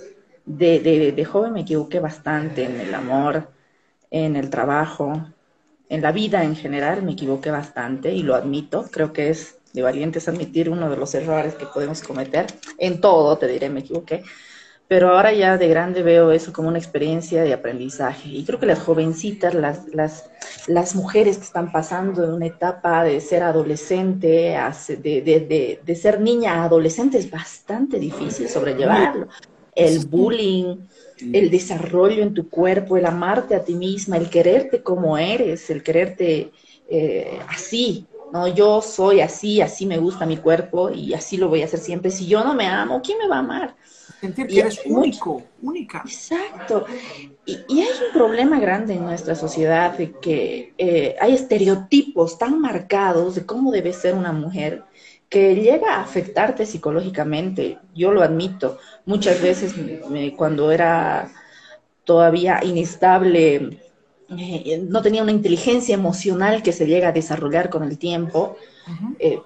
Speaker 2: De, de, de joven me equivoqué bastante en el amor, en el trabajo, en la vida en general me equivoqué bastante y lo admito. Creo que es de valientes admitir uno de los errores que podemos cometer. En todo, te diré, me equivoqué. Pero ahora ya de grande veo eso como una experiencia de aprendizaje. Y creo que las jovencitas, las, las, las mujeres que están pasando de una etapa de ser adolescente, a, de, de, de, ser niña a adolescente, es bastante difícil sobrellevarlo. El bullying, el desarrollo en tu cuerpo, el amarte a ti misma, el quererte como eres, el quererte eh, así, ¿no? Yo soy así, así me gusta mi cuerpo y así lo voy a hacer siempre. Si yo no me amo, ¿quién me va a amar?
Speaker 3: Sentir que eres único, única.
Speaker 2: Exacto. Y, hay un problema grande en nuestra sociedad de que eh, hay estereotipos tan marcados de cómo debe ser una mujer que llega a afectarte psicológicamente, yo lo admito. Muchas veces cuando era todavía inestable, eh, no tenía una inteligencia emocional que se llega a desarrollar con el tiempo, eh,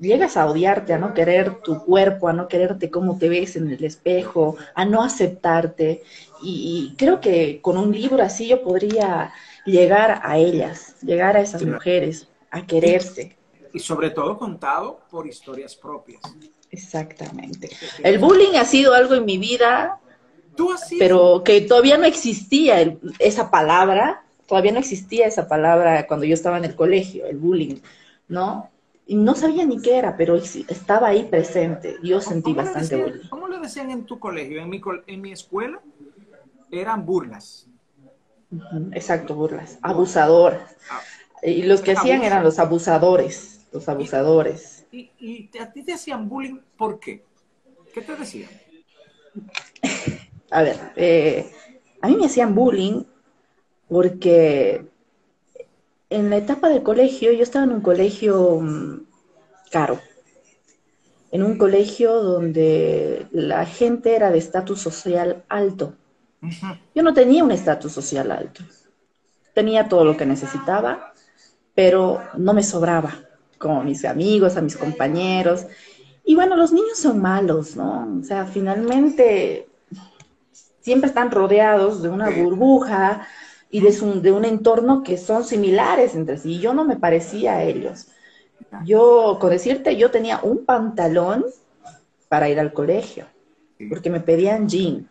Speaker 2: llegas a odiarte, a no querer tu cuerpo, a no quererte cómo te ves en el espejo, a no aceptarte. Y, creo que con un libro así yo podría llegar a ellas, llegar a esas mujeres, a quererse
Speaker 3: y sobre todo contado por historias propias.
Speaker 2: Exactamente. El bullying ha sido algo en mi vida,
Speaker 3: ¿Tú
Speaker 2: pero que todavía no existía esa palabra, todavía no existía esa palabra cuando yo estaba en el colegio, el bullying, ¿no? Y no sabía ni qué era, pero estaba ahí presente. Yo sentí bastante bullying.
Speaker 3: ¿Cómo lo decían en tu colegio? En mi, en mi escuela eran burlas.
Speaker 2: Exacto, burlas. Abusadoras. Ah. Y los que hacían eran los abusadores los abusadores.
Speaker 3: ¿Y, a ti te hacían bullying por qué? ¿Qué te decían?
Speaker 2: A ver, eh, a mí me hacían bullying porque en la etapa del colegio, yo estaba en un colegio mm, caro, en un colegio donde la gente era de estatus social alto. Yo no tenía un estatus social alto. Tenía todo lo que necesitaba, pero no me sobraba como mis amigos, a mis compañeros. Y bueno, los niños son malos, ¿no? O sea, finalmente siempre están rodeados de una burbuja y de, de un entorno que son similares entre sí. Yo no me parecía a ellos. Yo, con decirte, yo tenía un pantalón para ir al colegio, porque me pedían jean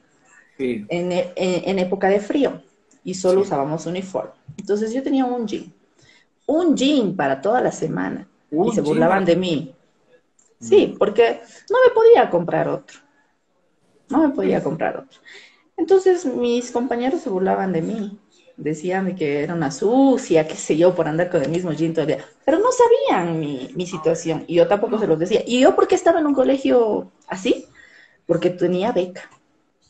Speaker 2: en, época de frío y solo usábamos uniforme. Entonces yo tenía un jean, un jean para toda la semana y se burlaban de mí. Sí, porque no me podía comprar otro. No me podía comprar otro. Entonces mis compañeros se burlaban de mí. Decían que era una sucia, qué sé yo, por andar con el mismo jean todavía. Pero no sabían mi, mi situación y yo tampoco se los decía. ¿Y yo por qué estaba en un colegio así? Porque tenía beca.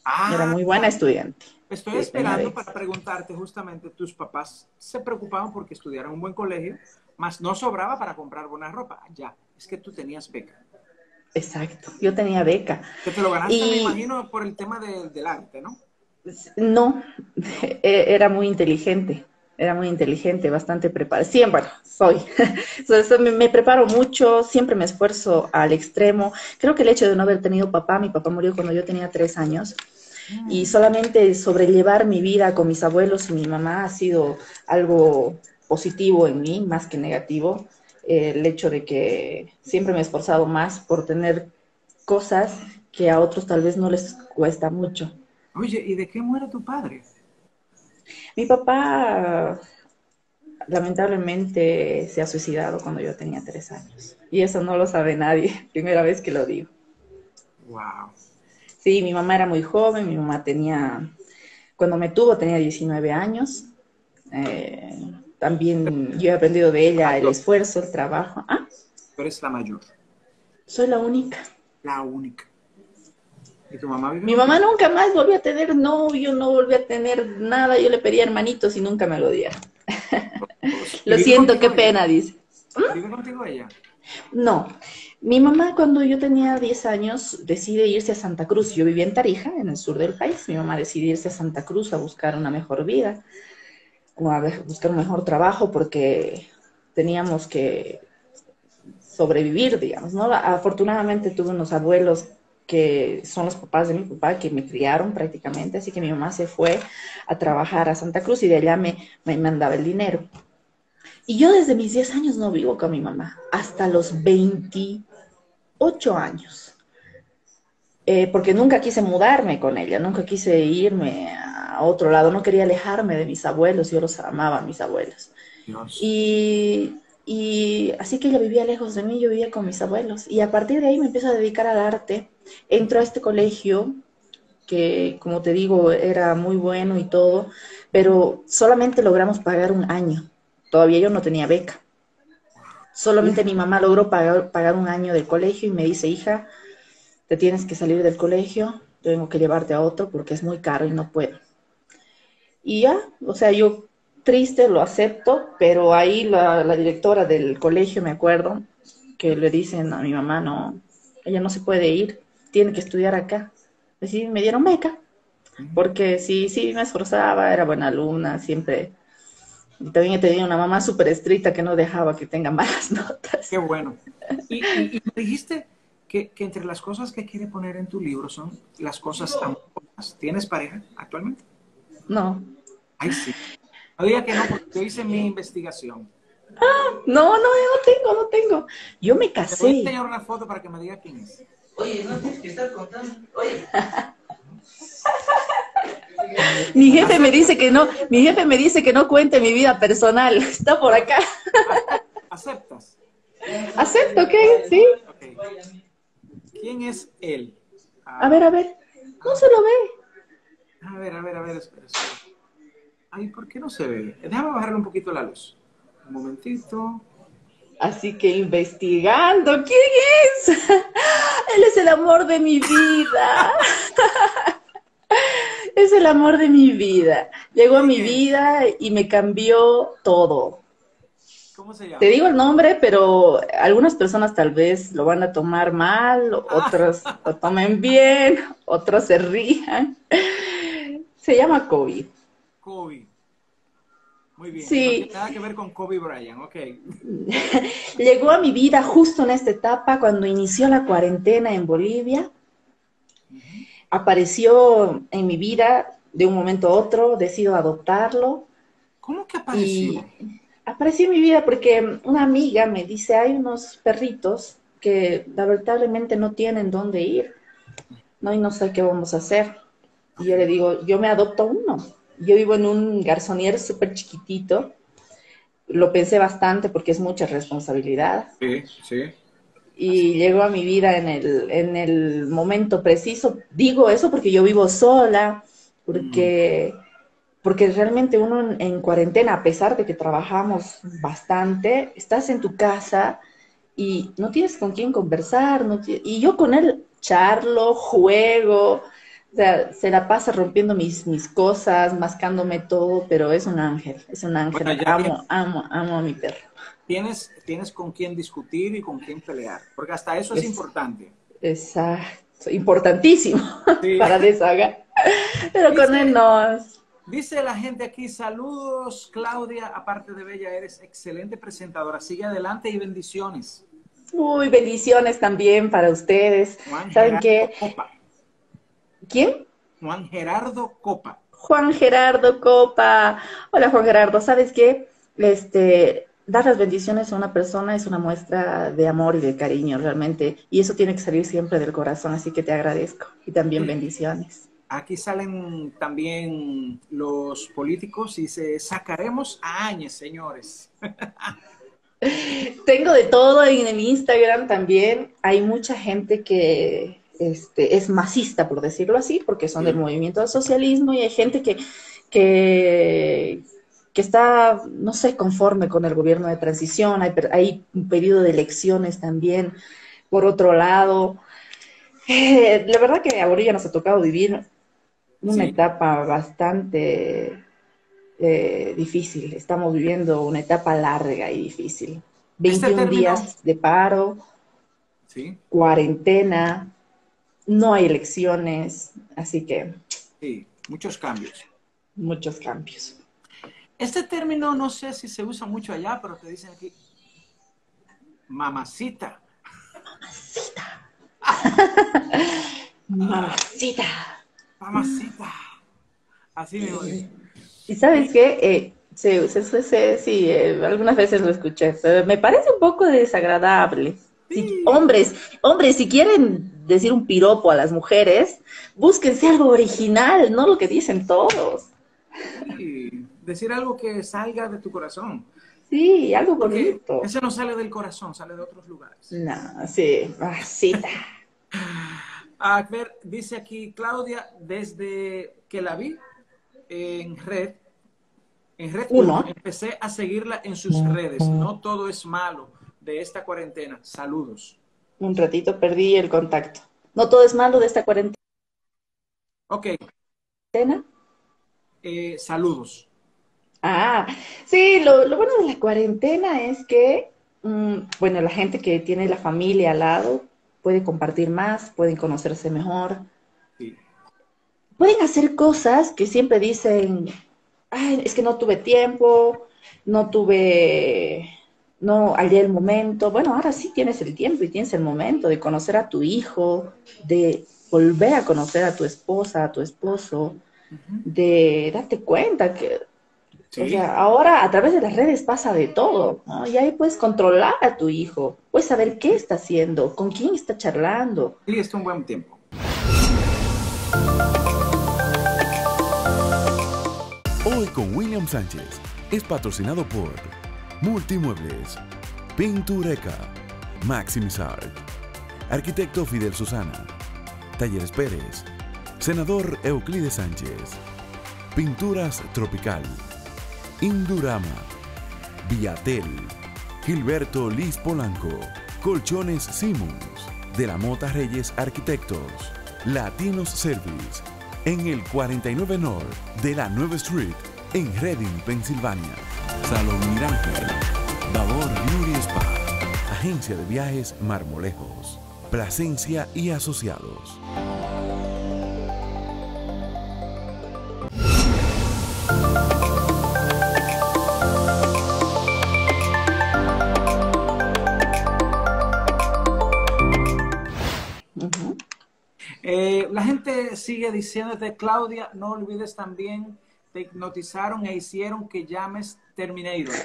Speaker 3: Ah,
Speaker 2: Era muy buena estudiante.
Speaker 3: Estoy esperando para preguntarte justamente, tus papás se preocupaban porque estudiaran en un buen colegio, más no sobraba para comprar buena ropa. Ya, es que tú tenías beca.
Speaker 2: Exacto, yo tenía beca.
Speaker 3: Que te lo ganaste, me imagino, por el tema de- del arte, ¿no?
Speaker 2: No, e- era muy inteligente, era muy inteligente, bastante preparada. Siempre, bueno, soy. Me, me preparo mucho, siempre me esfuerzo al extremo. Creo que el hecho de no haber tenido papá, mi papá murió cuando yo tenía tres años, y solamente sobrellevar mi vida con mis abuelos y mi mamá ha sido algo positivo en mí, más que negativo. Eh, el hecho de que siempre me he esforzado más por tener cosas que a otros tal vez no les cuesta mucho.
Speaker 3: Oye, ¿y de qué muere tu padre?
Speaker 2: Mi papá lamentablemente se ha suicidado cuando yo tenía tres años. Y eso no lo sabe nadie. Primera vez que lo digo.
Speaker 3: Wow.
Speaker 2: Sí, mi mamá era muy joven. Mi mamá tenía, cuando me tuvo tenía 19 años. Eh, también yo he aprendido de ella el esfuerzo, el trabajo. Ah,
Speaker 3: Tú eres la mayor,
Speaker 2: soy la única.
Speaker 3: la única. ¿Y tu mamá vive?
Speaker 2: Mi mamá nunca más volvió a tener novio, no volvió a tener nada. Yo le pedía hermanitos y nunca me lo dieron.
Speaker 3: ¿Y
Speaker 2: Lo siento, qué
Speaker 3: ella?
Speaker 2: pena, dice.
Speaker 3: ¿Vive contigo ella?
Speaker 2: No, mi mamá cuando yo tenía 10 años decide irse a Santa Cruz. Yo vivía en Tarija, en el sur del país. Mi mamá decide irse a Santa Cruz a buscar una mejor vida, o a buscar un mejor trabajo porque teníamos que sobrevivir, digamos, ¿no? Afortunadamente tuve unos abuelos que son los papás de mi papá que me criaron prácticamente, así que mi mamá se fue a trabajar a Santa Cruz y de allá me, me mandaba el dinero. Y yo desde mis 10 años no vivo con mi mamá, hasta los 28 años. Eh, porque nunca quise mudarme con ella, nunca quise irme a otro lado, no quería alejarme de mis abuelos, yo los amaba mis abuelos.
Speaker 3: Dios.
Speaker 2: Y, y así que ella vivía lejos de mí, yo vivía con mis abuelos. Y a partir de ahí me empiezo a dedicar al arte. Entro a este colegio que, como te digo, era muy bueno y todo, pero solamente logramos pagar un año. Todavía yo no tenía beca. Solamente mi mamá logró pagar, pagar un año del colegio y me dice, hija, te tienes que salir del colegio, tengo que llevarte a otro porque es muy caro y no puedo. Y ya, o sea, yo triste lo acepto, pero ahí la, la directora del colegio, me acuerdo, que le dicen a mi mamá, no, ella no se puede ir, tiene que estudiar acá. Así me dieron beca, porque sí, sí me esforzaba, era buena alumna, siempre. Y también he tenido una mamá súper estricta que no dejaba que tenga malas notas.
Speaker 3: Qué bueno. Y, y- y me dijiste que, que entre las cosas que quiere poner en tu libro son las cosas amorosas. ¿Tienes pareja actualmente?
Speaker 2: No,
Speaker 3: Ay, sí. No diga que no, porque yo hice mi investigación.
Speaker 2: no, no, yo no tengo, no tengo. Yo me
Speaker 3: Te voy a
Speaker 2: casé.
Speaker 3: enseñar una foto para que me diga quién es.
Speaker 6: Oye, no tienes que estar contando. Oye.
Speaker 2: Mi jefe me dice que no, mi jefe me dice que no cuente mi vida personal. Está por acá.
Speaker 3: ¿Aceptas?
Speaker 2: ¿Acepto qué? Sí.
Speaker 3: Ok. ¿Quién es él?
Speaker 2: A ver, a ver. No se lo ve.
Speaker 3: A ver, a ver, a ver, espera, espera. Ay, ¿por qué no se ve? Déjame bajarle un poquito la luz. Un momentito.
Speaker 2: Así que investigando, ¿quién es? Él es el amor de mi vida. Es el amor de mi vida. Llegó a mi vida y me cambió todo.
Speaker 3: ¿Cómo se llama?
Speaker 2: Te digo el nombre, pero algunas personas tal vez lo van a tomar mal, otros lo tomen bien, otros se rían. Se llama COVID.
Speaker 3: Kobe. Muy bien.
Speaker 2: Sí.
Speaker 3: No nada que ver con Kobe Bryant, ok.
Speaker 2: Llegó a mi vida justo en esta etapa cuando inició la cuarentena en Bolivia. Apareció en mi vida de un momento a otro, decido adoptarlo
Speaker 3: ¿Cómo que apareció?
Speaker 2: y apareció en mi vida porque una amiga me dice, hay unos perritos que lamentablemente no tienen dónde ir, no, y no sé qué vamos a hacer. Y yo le digo, yo me adopto uno. Yo vivo en un garzonier súper chiquitito. Lo pensé bastante porque es mucha responsabilidad.
Speaker 3: Sí, sí.
Speaker 2: y llegó a mi vida en el, en el momento preciso. Digo eso porque yo vivo sola, porque, porque realmente uno en, en cuarentena, a pesar de que trabajamos bastante, estás en tu casa y no tienes con quién conversar, no y yo con él charlo, juego, o sea, se la pasa rompiendo mis, mis cosas, mascándome todo, pero es un ángel, es un ángel.
Speaker 3: Bueno,
Speaker 2: amo, amo, amo a mi perro.
Speaker 3: Tienes, tienes con quién discutir y con quién pelear, porque hasta eso es,
Speaker 2: Es-
Speaker 3: importante.
Speaker 2: Exacto, importantísimo
Speaker 3: Sí.
Speaker 2: para deshaga. Pero con él no.
Speaker 3: Dice la gente aquí, saludos Claudia, aparte de Bella, eres excelente presentadora, sigue adelante y bendiciones.
Speaker 2: Uy, bendiciones también para ustedes.
Speaker 3: Juan
Speaker 2: ¿Saben
Speaker 3: Gerardo
Speaker 2: qué?
Speaker 3: Copa.
Speaker 2: ¿Quién?
Speaker 3: Juan Gerardo Copa.
Speaker 2: Juan Gerardo Copa. Hola Juan Gerardo, ¿sabes qué? Este, dar las bendiciones a una persona es una muestra de amor y de cariño realmente, y eso tiene que salir siempre del corazón, así que te agradezco y también bendiciones.
Speaker 3: Aquí salen también los políticos y se sacaremos a Áñez, señores.
Speaker 2: Tengo de todo en el Instagram también. Hay mucha gente que este, es masista, por decirlo así, porque son
Speaker 3: Sí.
Speaker 2: del movimiento del socialismo y hay gente que, que, que está, no sé, conforme con el gobierno de transición. Hay, hay un periodo de elecciones también. Por otro lado, eh, la verdad que a Bolivia nos ha tocado vivir una
Speaker 3: Sí.
Speaker 2: etapa bastante eh, difícil. Estamos viviendo una etapa larga y difícil.
Speaker 3: Este
Speaker 2: 21
Speaker 3: término-
Speaker 2: días de paro,
Speaker 3: Sí,
Speaker 2: cuarentena, no hay elecciones, así que
Speaker 3: sí, muchos cambios.
Speaker 2: muchos cambios.
Speaker 3: Este término no sé si se usa mucho allá, pero te dicen aquí, mamacita.
Speaker 2: Mamacita.
Speaker 3: Mamacita. Así mismo. dice.
Speaker 2: ¿Y sabes qué? Eh, sí, eh, algunas veces lo escuché, pero me parece un poco desagradable. Si- hombres, hombres, si quieren decir un piropo a las mujeres, búsquense algo original, no lo que dicen todos.
Speaker 3: Sí, decir algo que salga de tu corazón.
Speaker 2: Sí, algo
Speaker 3: Porque
Speaker 2: bonito.
Speaker 3: ese no sale del corazón, sale de otros lugares.
Speaker 2: No, sí, mamacita.
Speaker 3: A ver, dice aquí Claudia, desde que la vi en red, en red
Speaker 2: Uno.
Speaker 3: 1, empecé a seguirla en sus redes. No todo es malo de esta cuarentena. Saludos.
Speaker 2: Un ratito perdí el contacto. No todo es malo de esta cuarentena.
Speaker 3: Ok, eh, saludos.
Speaker 2: Ah, sí, lo, lo bueno de la cuarentena es que, mm, bueno, la gente que tiene la familia al lado puede compartir más, pueden conocerse mejor,
Speaker 3: Sí.
Speaker 2: pueden hacer cosas que siempre dicen, Ay, es que no tuve tiempo, no tuve, no hallé el momento. Bueno, ahora sí tienes el tiempo y tienes el momento de conocer a tu hijo, de volver a conocer a tu esposa, a tu esposo, de darte cuenta que
Speaker 3: Sí.
Speaker 2: o sea, ahora a través de las redes pasa de todo, ¿no? Y ahí puedes controlar a tu hijo, puedes saber qué está haciendo, con quién está charlando.
Speaker 3: Sí, está un buen tiempo.
Speaker 1: Hoy con William Sánchez es patrocinado por Multimuebles, Pintureca, Maximizar, Arquitecto Fidel Susana, Talleres Pérez, Senador Euclides Sánchez, Pinturas Tropical, Indurama, Viatel, Gilberto Liz Polanco, Colchones Simmons, De la Mota Reyes Arquitectos, Latinos Service, en el 49 North de la 9 Street, en Reading, Pensilvania. Salón Mirante, Davor Beauty Spa, Agencia de Viajes Marmolejos, Plasencia y Asociados.
Speaker 3: Eh, la gente sigue diciéndote, Claudia, no olvides también, te hipnotizaron e hicieron que llames Terminator.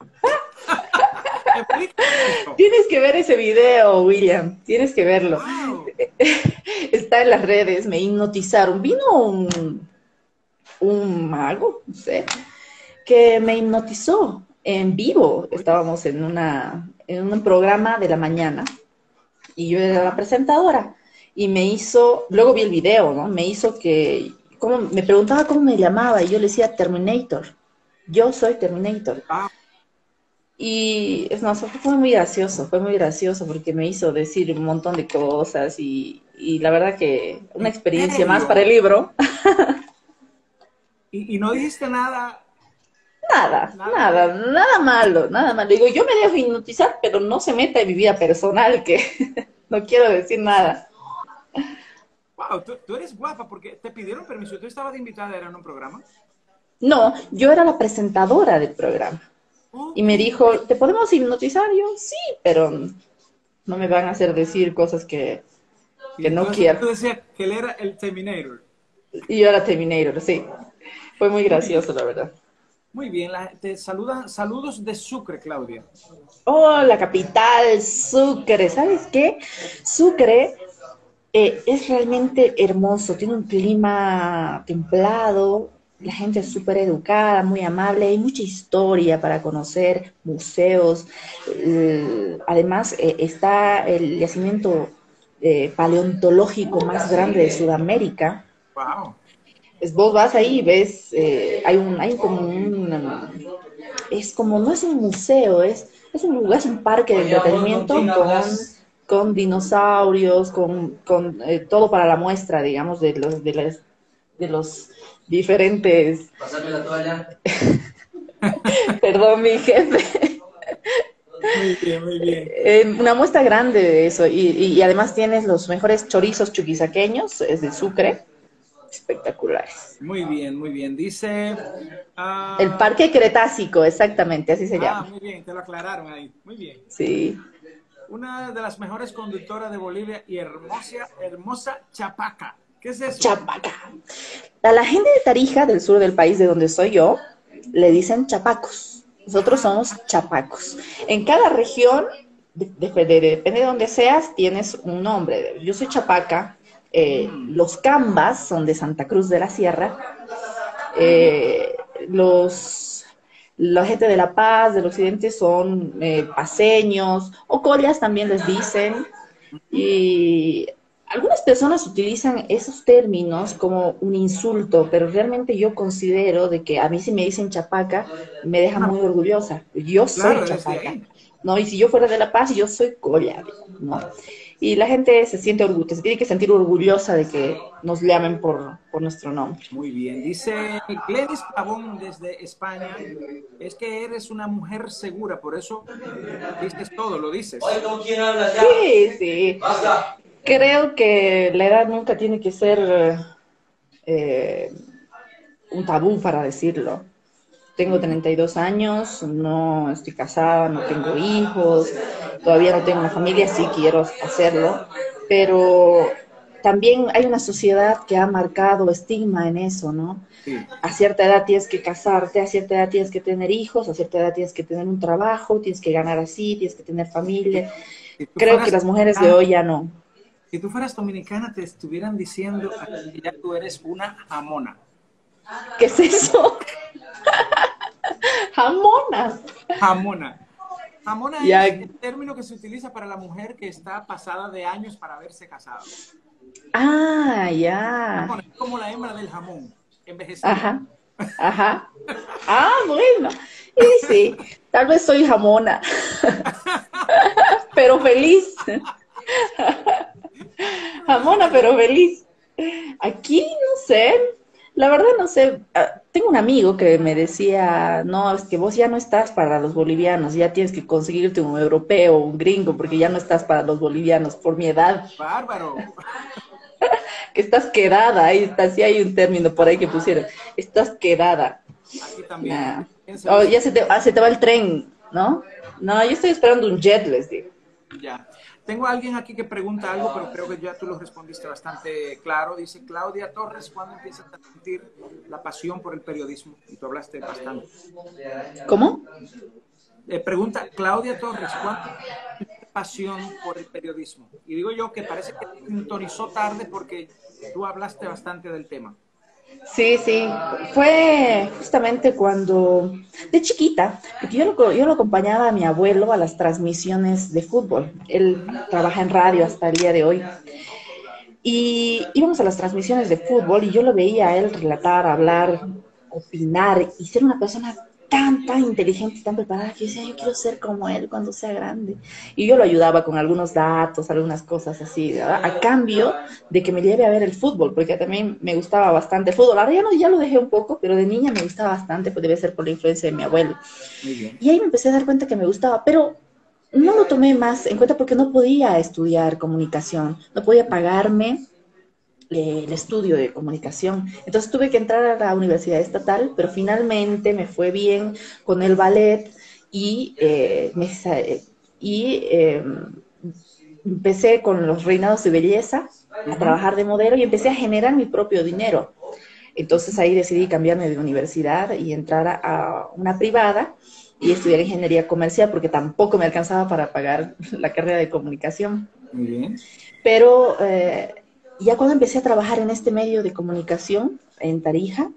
Speaker 2: Tienes que ver ese video, William, tienes que verlo.
Speaker 3: Wow.
Speaker 2: Está en las redes, me hipnotizaron. Vino un, un mago, no sé, que me hipnotizó en vivo. Estábamos en, una, en un programa de la mañana y yo era la presentadora. Y me hizo, luego vi el video, ¿no? Me hizo que, como, me preguntaba cómo me llamaba y yo le decía Terminator. Yo soy Terminator.
Speaker 3: Ah.
Speaker 2: Y es, no, fue muy gracioso, fue muy gracioso porque me hizo decir un montón de cosas y, y la verdad que una experiencia más para el libro.
Speaker 3: ¿Y, y no dijiste nada?
Speaker 2: Nada,
Speaker 3: Nada.
Speaker 2: nada, nada, malo, nada malo. Digo, yo me dejo hipnotizar, pero no se meta en mi vida personal, que no quiero decir nada.
Speaker 3: Wow, tú, tú eres guapa porque te pidieron permiso. Tú estabas de invitada en un programa.
Speaker 2: No, yo era la presentadora del programa.
Speaker 3: Oh,
Speaker 2: Y me dijo, ¿te podemos hipnotizar? Yo, sí, pero no me van a hacer decir cosas que,
Speaker 3: y
Speaker 2: que no quiero.
Speaker 3: Tú decías que él era el Terminator.
Speaker 2: Y yo era Terminator, sí. Fue muy gracioso, la verdad.
Speaker 3: Muy bien, la- te saludan, saludos de Sucre, Claudia.
Speaker 2: Oh, la capital, Sucre. ¿Sabes qué? Sucre eh, es realmente hermoso. Tiene un clima templado. La gente es súper educada, muy amable. Hay mucha historia para conocer, museos. Eh, además, eh, está el yacimiento eh, paleontológico más grande de Sudamérica.
Speaker 3: Wow.
Speaker 2: Es, vos vas ahí y ves, eh, hay un, hay como un, es como, no es un museo, es, es un lugar, es un parque de entretenimiento con, con dinosaurios, con, con eh, todo para la muestra, digamos, de los, de las, de los diferentes,
Speaker 6: Pásame la toalla.
Speaker 2: perdón mi jefe,
Speaker 3: Muy bien, muy bien.
Speaker 2: Eh, una muestra grande de eso y, y- y además tienes los mejores chorizos chuquisaqueños, es de Sucre, espectaculares.
Speaker 3: Muy bien, muy bien. Dice. ah,
Speaker 2: El Parque Cretácico, exactamente, así se
Speaker 3: Ah,
Speaker 2: llama.
Speaker 3: muy bien, te lo aclararon ahí. Muy bien.
Speaker 2: Sí.
Speaker 3: Una de las mejores conductoras de Bolivia y hermosa, hermosa Chapaca. ¿Qué es eso?
Speaker 2: Chapaca. A la gente de Tarija, del sur del país de donde soy yo, le dicen chapacos. Nosotros somos chapacos. En cada región, de- de- de- depende de donde seas, tienes un nombre. Yo soy chapaca. eh, los cambas son de Santa Cruz de la Sierra. eh, los, la gente de La Paz, del occidente, son eh, paseños. O collas también les dicen. Y algunas personas utilizan esos términos como un insulto, pero realmente yo considero de que a mí si me dicen chapaca, me deja muy orgullosa. Yo soy
Speaker 3: Claro,
Speaker 2: chapaca. ¿no? Y si yo fuera de La Paz, yo soy colla, ¿no? Y la gente se siente orgullosa, se tiene que sentir orgullosa de que nos llamen por, por nuestro nombre.
Speaker 3: Muy bien. Dice Glenis Pavón desde España. Es que eres una mujer segura, por eso dices todo, lo dices.
Speaker 2: Sí, sí.
Speaker 6: Basta.
Speaker 2: Creo que la edad nunca tiene que ser eh, un tabú para decirlo. Tengo 32 años, no estoy casada, no tengo hijos, todavía no tengo una familia, sí quiero hacerlo, pero también hay una sociedad que ha marcado estigma en eso, ¿no?
Speaker 3: Sí.
Speaker 2: A cierta edad tienes que casarte, a cierta edad tienes que tener hijos, a cierta edad tienes que tener un trabajo, tienes que ganar así, tienes que tener familia.
Speaker 3: Si
Speaker 2: Creo que las mujeres de hoy ya no.
Speaker 3: Si tú fueras dominicana, te estuvieran diciendo que ya tú eres una jamona.
Speaker 2: ¿Qué es eso? Jamona.
Speaker 3: Jamona. Jamona
Speaker 2: Ya.
Speaker 3: es el término que se utiliza para la mujer que está pasada de años para haberse casado.
Speaker 2: Ah, ya.
Speaker 3: Jamona es como la hembra del jamón, envejecida.
Speaker 2: Ajá. Ajá. Ah, bueno. Y sí, tal vez soy jamona. Pero feliz. Jamona, pero feliz. Aquí, no sé. La verdad, no sé. Ah, Tengo un amigo que me decía, no, es que vos ya no estás para los bolivianos, ya tienes que conseguirte un europeo, un gringo, porque ya no estás para los bolivianos por mi edad.
Speaker 3: Bárbaro.
Speaker 2: que estás quedada, ahí está, sí hay un término por ahí que pusieron, estás quedada.
Speaker 3: Aquí también.
Speaker 2: Nah.
Speaker 3: Piensa-
Speaker 2: Oh, ya se te, ah, se te va el tren, ¿no? No, yo estoy esperando un jet, les digo.
Speaker 3: Ya. Tengo a alguien aquí que pregunta algo, pero creo que ya tú lo respondiste bastante claro. Dice Claudia Torres, ¿cuándo empiezas a sentir la pasión por el periodismo? Y tú hablaste bastante.
Speaker 2: ¿Cómo?
Speaker 3: Eh, pregunta Claudia Torres, ¿cuándo sentiste pasión por el periodismo? Y digo yo que parece que sintonizó tarde porque tú hablaste bastante del tema.
Speaker 2: Sí, sí, fue justamente cuando, de chiquita, porque yo lo, yo lo acompañaba a mi abuelo a las transmisiones de fútbol. Él trabaja en radio hasta el día de hoy. Y íbamos a las transmisiones de fútbol y yo lo veía a él relatar, hablar, opinar y ser una persona tan, tan inteligente, tan preparada, que yo decía, yo quiero ser como él cuando sea grande. Y yo lo ayudaba con algunos datos, algunas cosas así, ¿verdad? a cambio de que me lleve a ver el fútbol, porque también me gustaba bastante el fútbol. Ahora ya, no, ya lo dejé un poco, pero de niña me gustaba bastante, pues debe ser por la influencia de mi abuelo. Y ahí me empecé a dar cuenta que me gustaba, pero no lo tomé más en cuenta porque no podía estudiar comunicación, no podía pagarme el estudio de comunicación. Entonces tuve que entrar a la universidad estatal, pero finalmente me fue bien con el ballet y, eh, me, y em, empecé con los reinados de belleza a trabajar de modelo y empecé a generar mi propio dinero. Entonces ahí decidí cambiarme de universidad y entrar a una privada y estudiar ingeniería comercial porque tampoco me alcanzaba para pagar la carrera de comunicación.
Speaker 3: Muy bien.
Speaker 2: Pero eh, ya cuando empecé a trabajar en este medio de comunicación, en Tarija,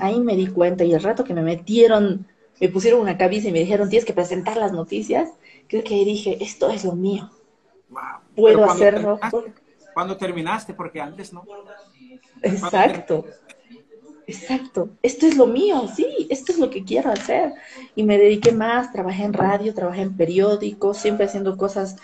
Speaker 2: ahí me di cuenta y el rato que me metieron, me pusieron una cabeza y me dijeron, tienes que presentar las noticias, creo que dije, esto es lo mío.
Speaker 3: Wow.
Speaker 2: Puedo hacerlo.
Speaker 3: cuando terminaste, porque antes no.
Speaker 2: Exacto. Exacto, esto es lo mío, sí, esto es lo que quiero hacer. Y me dediqué más, trabajé en radio, trabajé en periódicos, siempre haciendo cosas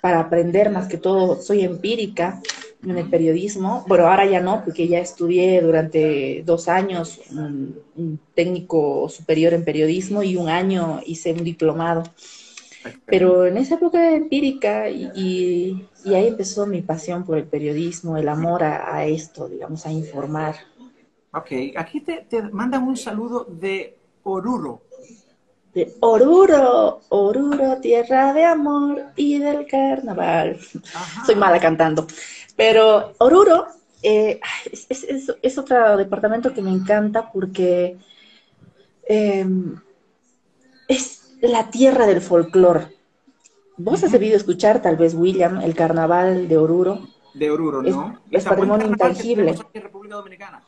Speaker 2: para aprender, más que todo, soy empírica en el periodismo. Bueno, ahora ya no, porque ya estudié durante dos años un, técnico superior en periodismo y un año hice un diplomado. Pero en esa época empírica y, y, ahí empezó mi pasión por el periodismo, el amor a, a esto, digamos, a informar.
Speaker 3: Ok, aquí te, te mandan un saludo de Oruro.
Speaker 2: De Oruro, Oruro, tierra de amor y del carnaval. Soy mala cantando. Pero Oruro eh, es, es, es, otro departamento que me encanta porque eh, es la tierra del folclore. Vos has debido escuchar, tal vez, William, el carnaval de Oruro.
Speaker 3: De Oruro, ¿no?
Speaker 2: Es, patrimonio intangible.
Speaker 3: República Dominicana.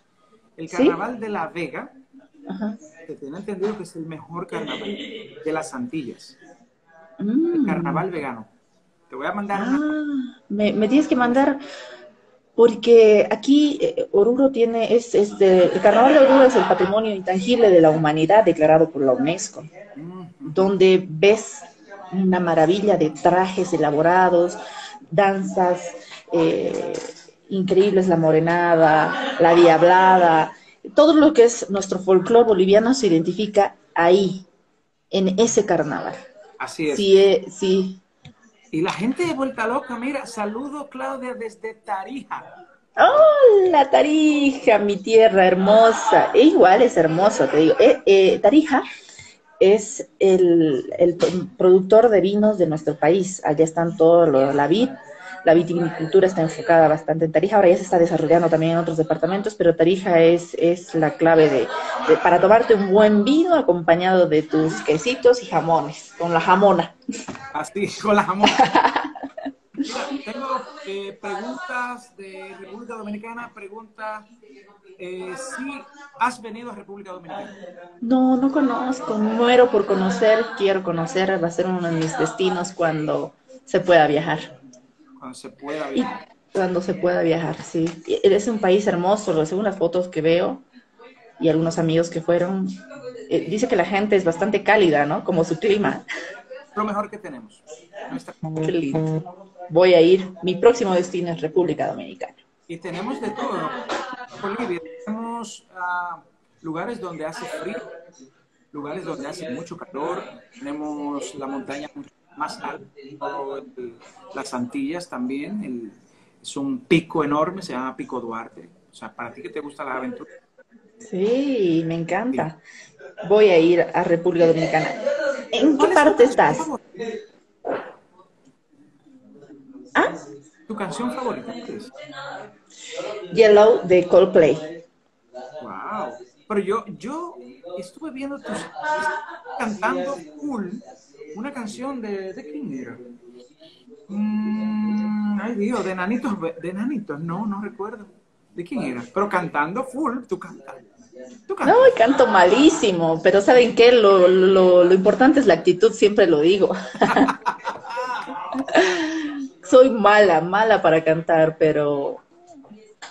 Speaker 3: El carnaval de La Vega, se tiene entendido que es el mejor carnaval de las Antillas. El mm. carnaval vegano. Te voy a mandar.
Speaker 2: Ah, me, tienes que mandar, porque aquí eh, Oruro tiene, es, es el carnaval de Oruro es el patrimonio intangible de la humanidad declarado por la UNESCO, donde ves una maravilla de trajes elaborados, danzas. Eh, increíbles, la morenada, la diablada, todo lo que es nuestro folclore boliviano se identifica ahí, en ese carnaval.
Speaker 3: Así es.
Speaker 2: Sí, eh, sí.
Speaker 3: Y la gente de Vuelta Loca, mira, saludo Claudia desde Tarija.
Speaker 2: Hola Tarija, mi tierra hermosa. E igual es hermoso, te digo. Eh, eh, Tarija es el, el, productor de vinos de nuestro país. Allá están todos los, la vid, la vitivinicultura está enfocada bastante en Tarija, ahora ya se está desarrollando también en otros departamentos, pero Tarija es, es la clave de, para tomarte un buen vino acompañado de tus quesitos y jamones, con la jamona.
Speaker 3: Así, con la jamona. tengo eh, preguntas de República Dominicana, pregunta eh, si has venido a República Dominicana.
Speaker 2: No, no conozco, muero por conocer, quiero conocer, va a ser uno de mis destinos cuando se pueda viajar.
Speaker 3: Cuando se pueda viajar.
Speaker 2: cuando se pueda viajar, sí. Es un país hermoso, según las fotos que veo y algunos amigos que fueron. Eh, dice que la gente es bastante cálida, ¿no? Como su clima.
Speaker 3: Lo mejor que tenemos.
Speaker 2: Voy a ir. Mi próximo destino es República Dominicana.
Speaker 3: Y tenemos de todo. Bolivia, tenemos uh, lugares donde hace frío, lugares donde hace mucho calor, tenemos la montaña más alto, las Antillas también, es un pico enorme, se llama Pico Duarte. O sea, para ti que te gusta la aventura.
Speaker 2: Sí, me encanta. Voy a ir a República Dominicana. ¿En qué parte estás?
Speaker 3: ¿Ah? ¿Tu canción favorita es?
Speaker 2: Yellow de Coldplay.
Speaker 3: Wow. Pero yo, yo estuve viendo tus cantando cool una canción de, de quién era. Mm, ay Dios, de nanitos, de nanitos, no, no recuerdo. ¿De quién era? Pero cantando full, tú cantas.
Speaker 2: No, canto malísimo, pero ¿saben qué? Lo, lo, lo importante es la actitud, siempre lo digo. Soy mala, mala para cantar, pero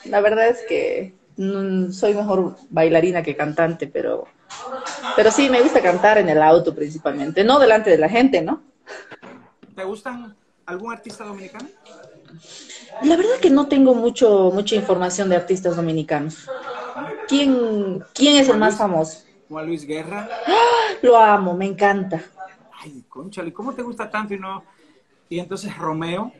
Speaker 2: la verdad es que mm, soy mejor bailarina que cantante, pero, pero sí, me gusta cantar en el auto principalmente, no delante de la gente, ¿no?
Speaker 3: ¿Te gustan algún artista dominicano?
Speaker 2: La verdad que no tengo mucho, mucha información de artistas dominicanos. ¿Quién, quién es el más famoso?
Speaker 3: Juan Luis Guerra.
Speaker 2: Lo amo, me encanta.
Speaker 3: Ay, conchale, ¿cómo te gusta tanto y no? Y entonces Romeo.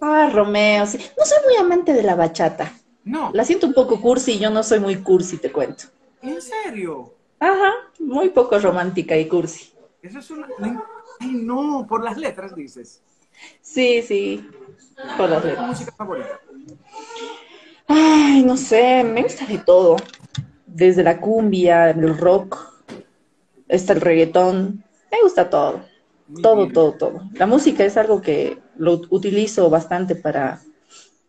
Speaker 2: Ah, Romeo, sí. No soy muy amante de la bachata.
Speaker 3: No,
Speaker 2: La siento un poco cursi y yo no soy muy cursi, te cuento.
Speaker 3: ¿en serio?
Speaker 2: Ajá, muy poco romántica y cursi.
Speaker 3: Eso es una... Ay, no, por las letras dices.
Speaker 2: Sí, sí, por las
Speaker 3: ¿Tu
Speaker 2: letras.
Speaker 3: música favorita?
Speaker 2: Ay, no sé, me gusta de todo. Desde la cumbia, el rock, hasta el reggaetón. Me gusta todo.
Speaker 3: Muy
Speaker 2: Todo,
Speaker 3: bien.
Speaker 2: todo, todo. La música es algo que lo utilizo bastante para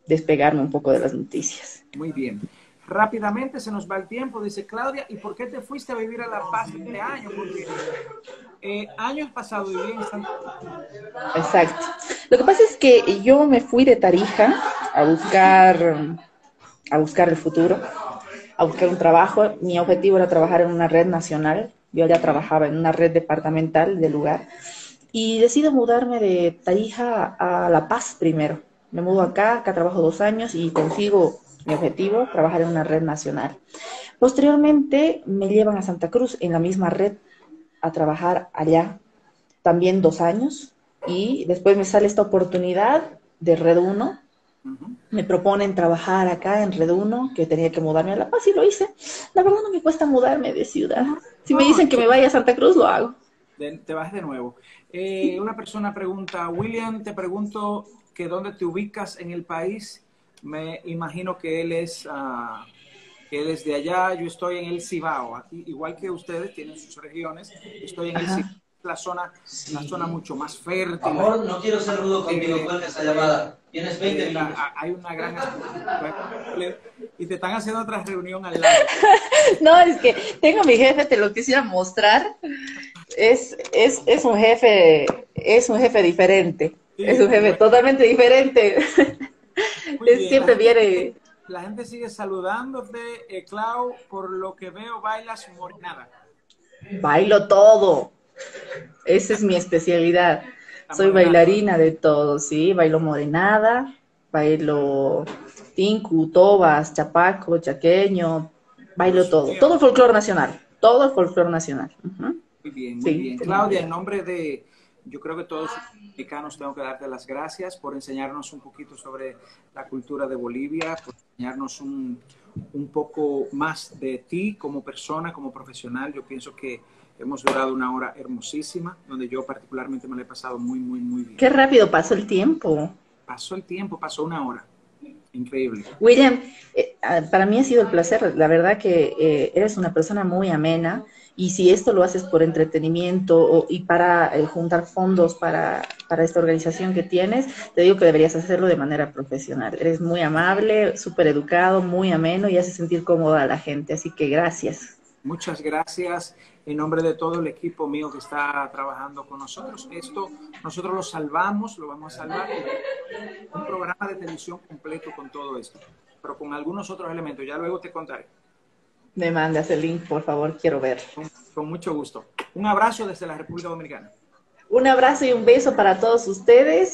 Speaker 2: despegarme un poco de las noticias.
Speaker 3: Muy bien. Rápidamente se nos va el tiempo, dice Claudia. ¿Y por qué te fuiste a vivir a La Paz este año? Porque eh, años pasados viví en Santa
Speaker 2: Exacto. Lo que pasa es que yo me fui de Tarija a buscar, a buscar el futuro, a buscar un trabajo. Mi objetivo era trabajar en una red nacional. Yo ya trabajaba en una red departamental del lugar. Y decido mudarme de Tarija a La Paz primero. Me mudo acá, acá trabajo dos años y consigo mi objetivo, trabajar en una red nacional. Posteriormente me llevan a Santa Cruz en la misma red a trabajar allá también dos años y después me sale esta oportunidad de Red 1.
Speaker 3: Ujú.
Speaker 2: Me proponen trabajar acá en Red 1, que tenía que mudarme a La Paz y lo hice. La verdad no me cuesta mudarme de ciudad. Si me dicen que me vaya a Santa Cruz, lo hago.
Speaker 3: De- te vas de nuevo. Eh, una persona pregunta, William, te pregunto que dónde te ubicas en el país. Me imagino que él es, que él es de allá. Yo estoy en el Cibao. Aquí, igual que ustedes tienen sus regiones, estoy en el. Cibao, la zona, una zona mucho más fértil.
Speaker 6: Amor, no quiero ser rudo contigo, cuelga esa llamada. Tienes 20
Speaker 3: Eh, la-
Speaker 6: minutos.
Speaker 3: hay una gran y te están haciendo otra reunión al lado.
Speaker 2: No, es que tengo a mi jefe, te lo quisiera mostrar. Es, es, es un jefe, es un jefe diferente. Es un jefe totalmente diferente.
Speaker 3: Bien,
Speaker 2: siempre
Speaker 3: la gente-
Speaker 2: viene.
Speaker 3: La gente sigue saludándote, eh, Clau, por lo que veo bailas morenada.
Speaker 2: Bailo todo. Esa es mi especialidad. Soy bailarina de todo, sí. Bailo morenada, bailo tinku, tobas, chapaco, chaqueño. Bailo todo. Todo el folclore nacional. Todo el folclore nacional. Ujú.
Speaker 3: Muy bien, muy
Speaker 2: Sí.
Speaker 3: bien. Claudia, en nombre de, yo creo que todos los mexicanos tengo que darte las gracias por enseñarnos un poquito sobre la cultura de Bolivia, por enseñarnos un, un poco más de ti como persona, como profesional. Yo pienso que hemos durado una hora hermosísima, donde yo particularmente me la he pasado muy, muy, muy bien.
Speaker 2: Qué rápido pasó el tiempo.
Speaker 3: Pasó el tiempo, pasó una hora. Increíble.
Speaker 2: William, eh, ah, para mí ha sido el placer. La verdad que eh, eres una persona muy amena y si esto lo haces por entretenimiento o- y para eh, juntar fondos para, para esta organización que tienes, te digo que deberías hacerlo de manera profesional. Eres muy amable, súper educado, muy ameno y hace sentir cómoda a la gente. Así que gracias.
Speaker 3: Muchas gracias en nombre de todo el equipo mío que está trabajando con nosotros. Esto nosotros lo salvamos, lo vamos a salvar. Un programa de televisión completo con todo esto, pero con algunos otros elementos. Ya luego te contaré.
Speaker 2: Me mandas el link, por favor, quiero ver.
Speaker 3: Con, con mucho gusto. Un abrazo desde la República Dominicana.
Speaker 2: Un abrazo y un beso para todos ustedes